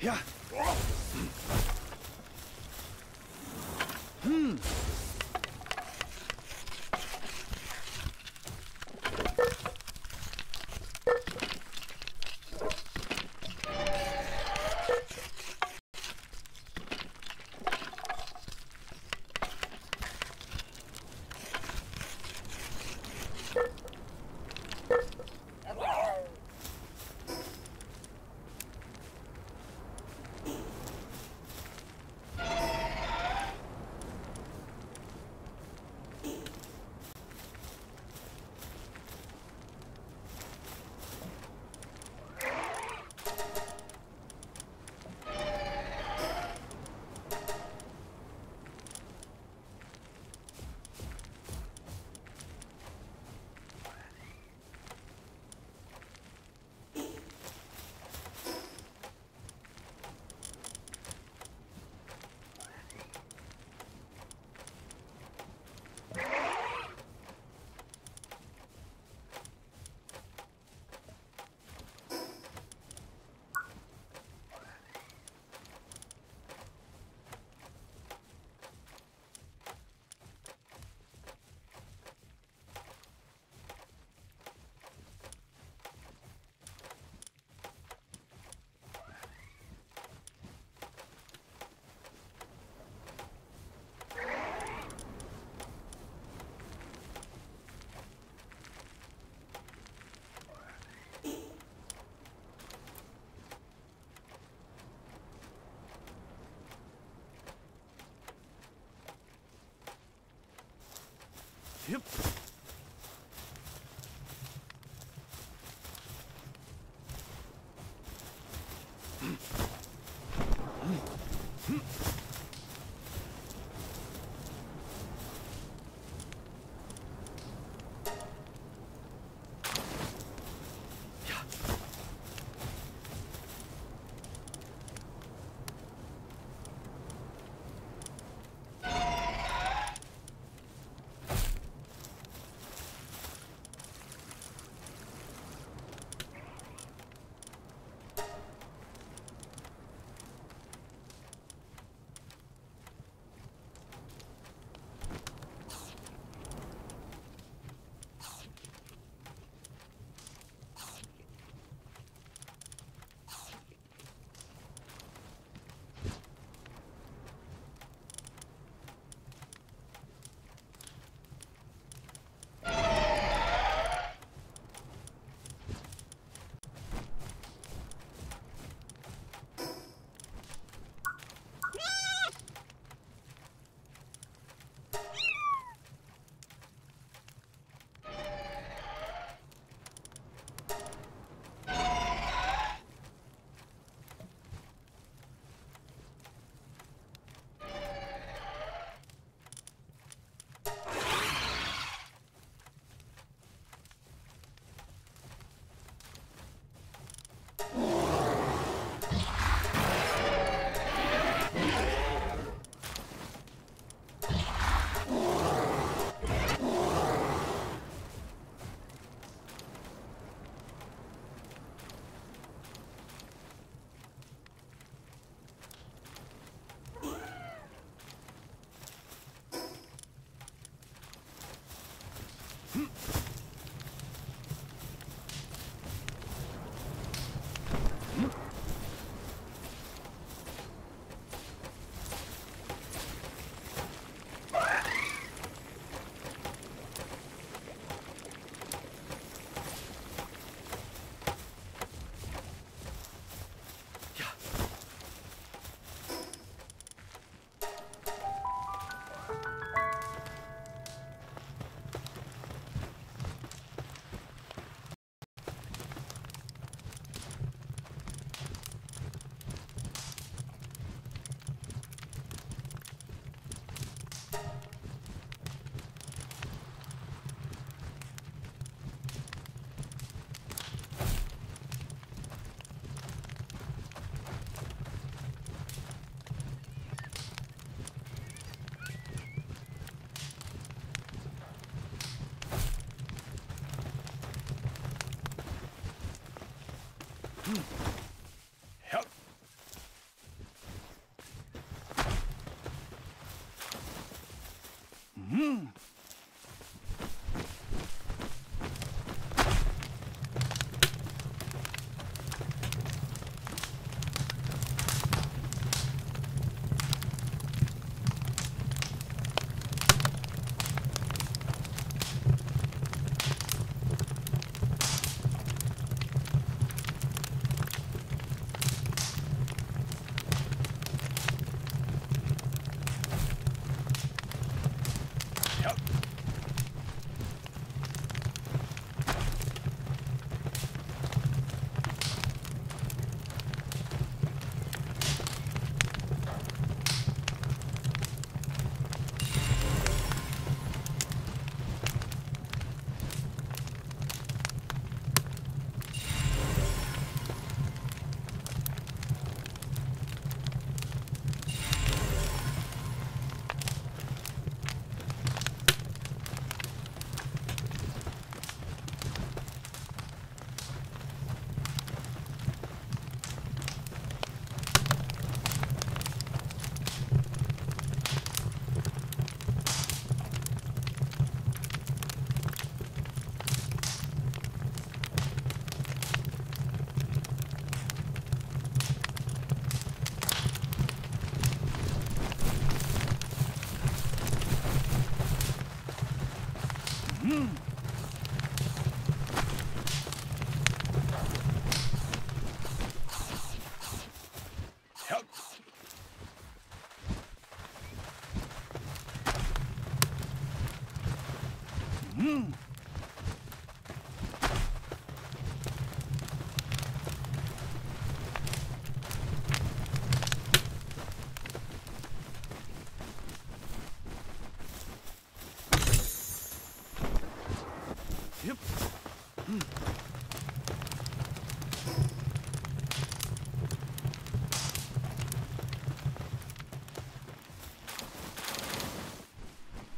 Yeah. Hmm. Yep.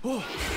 Oh.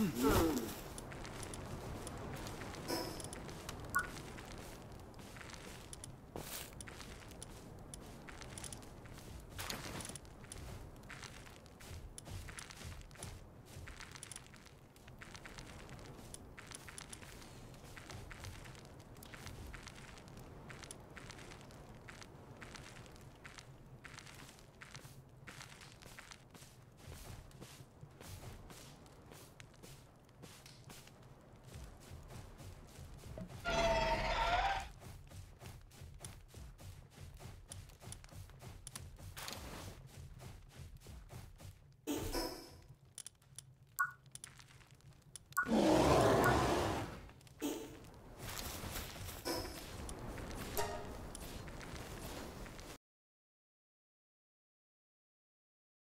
Hmm.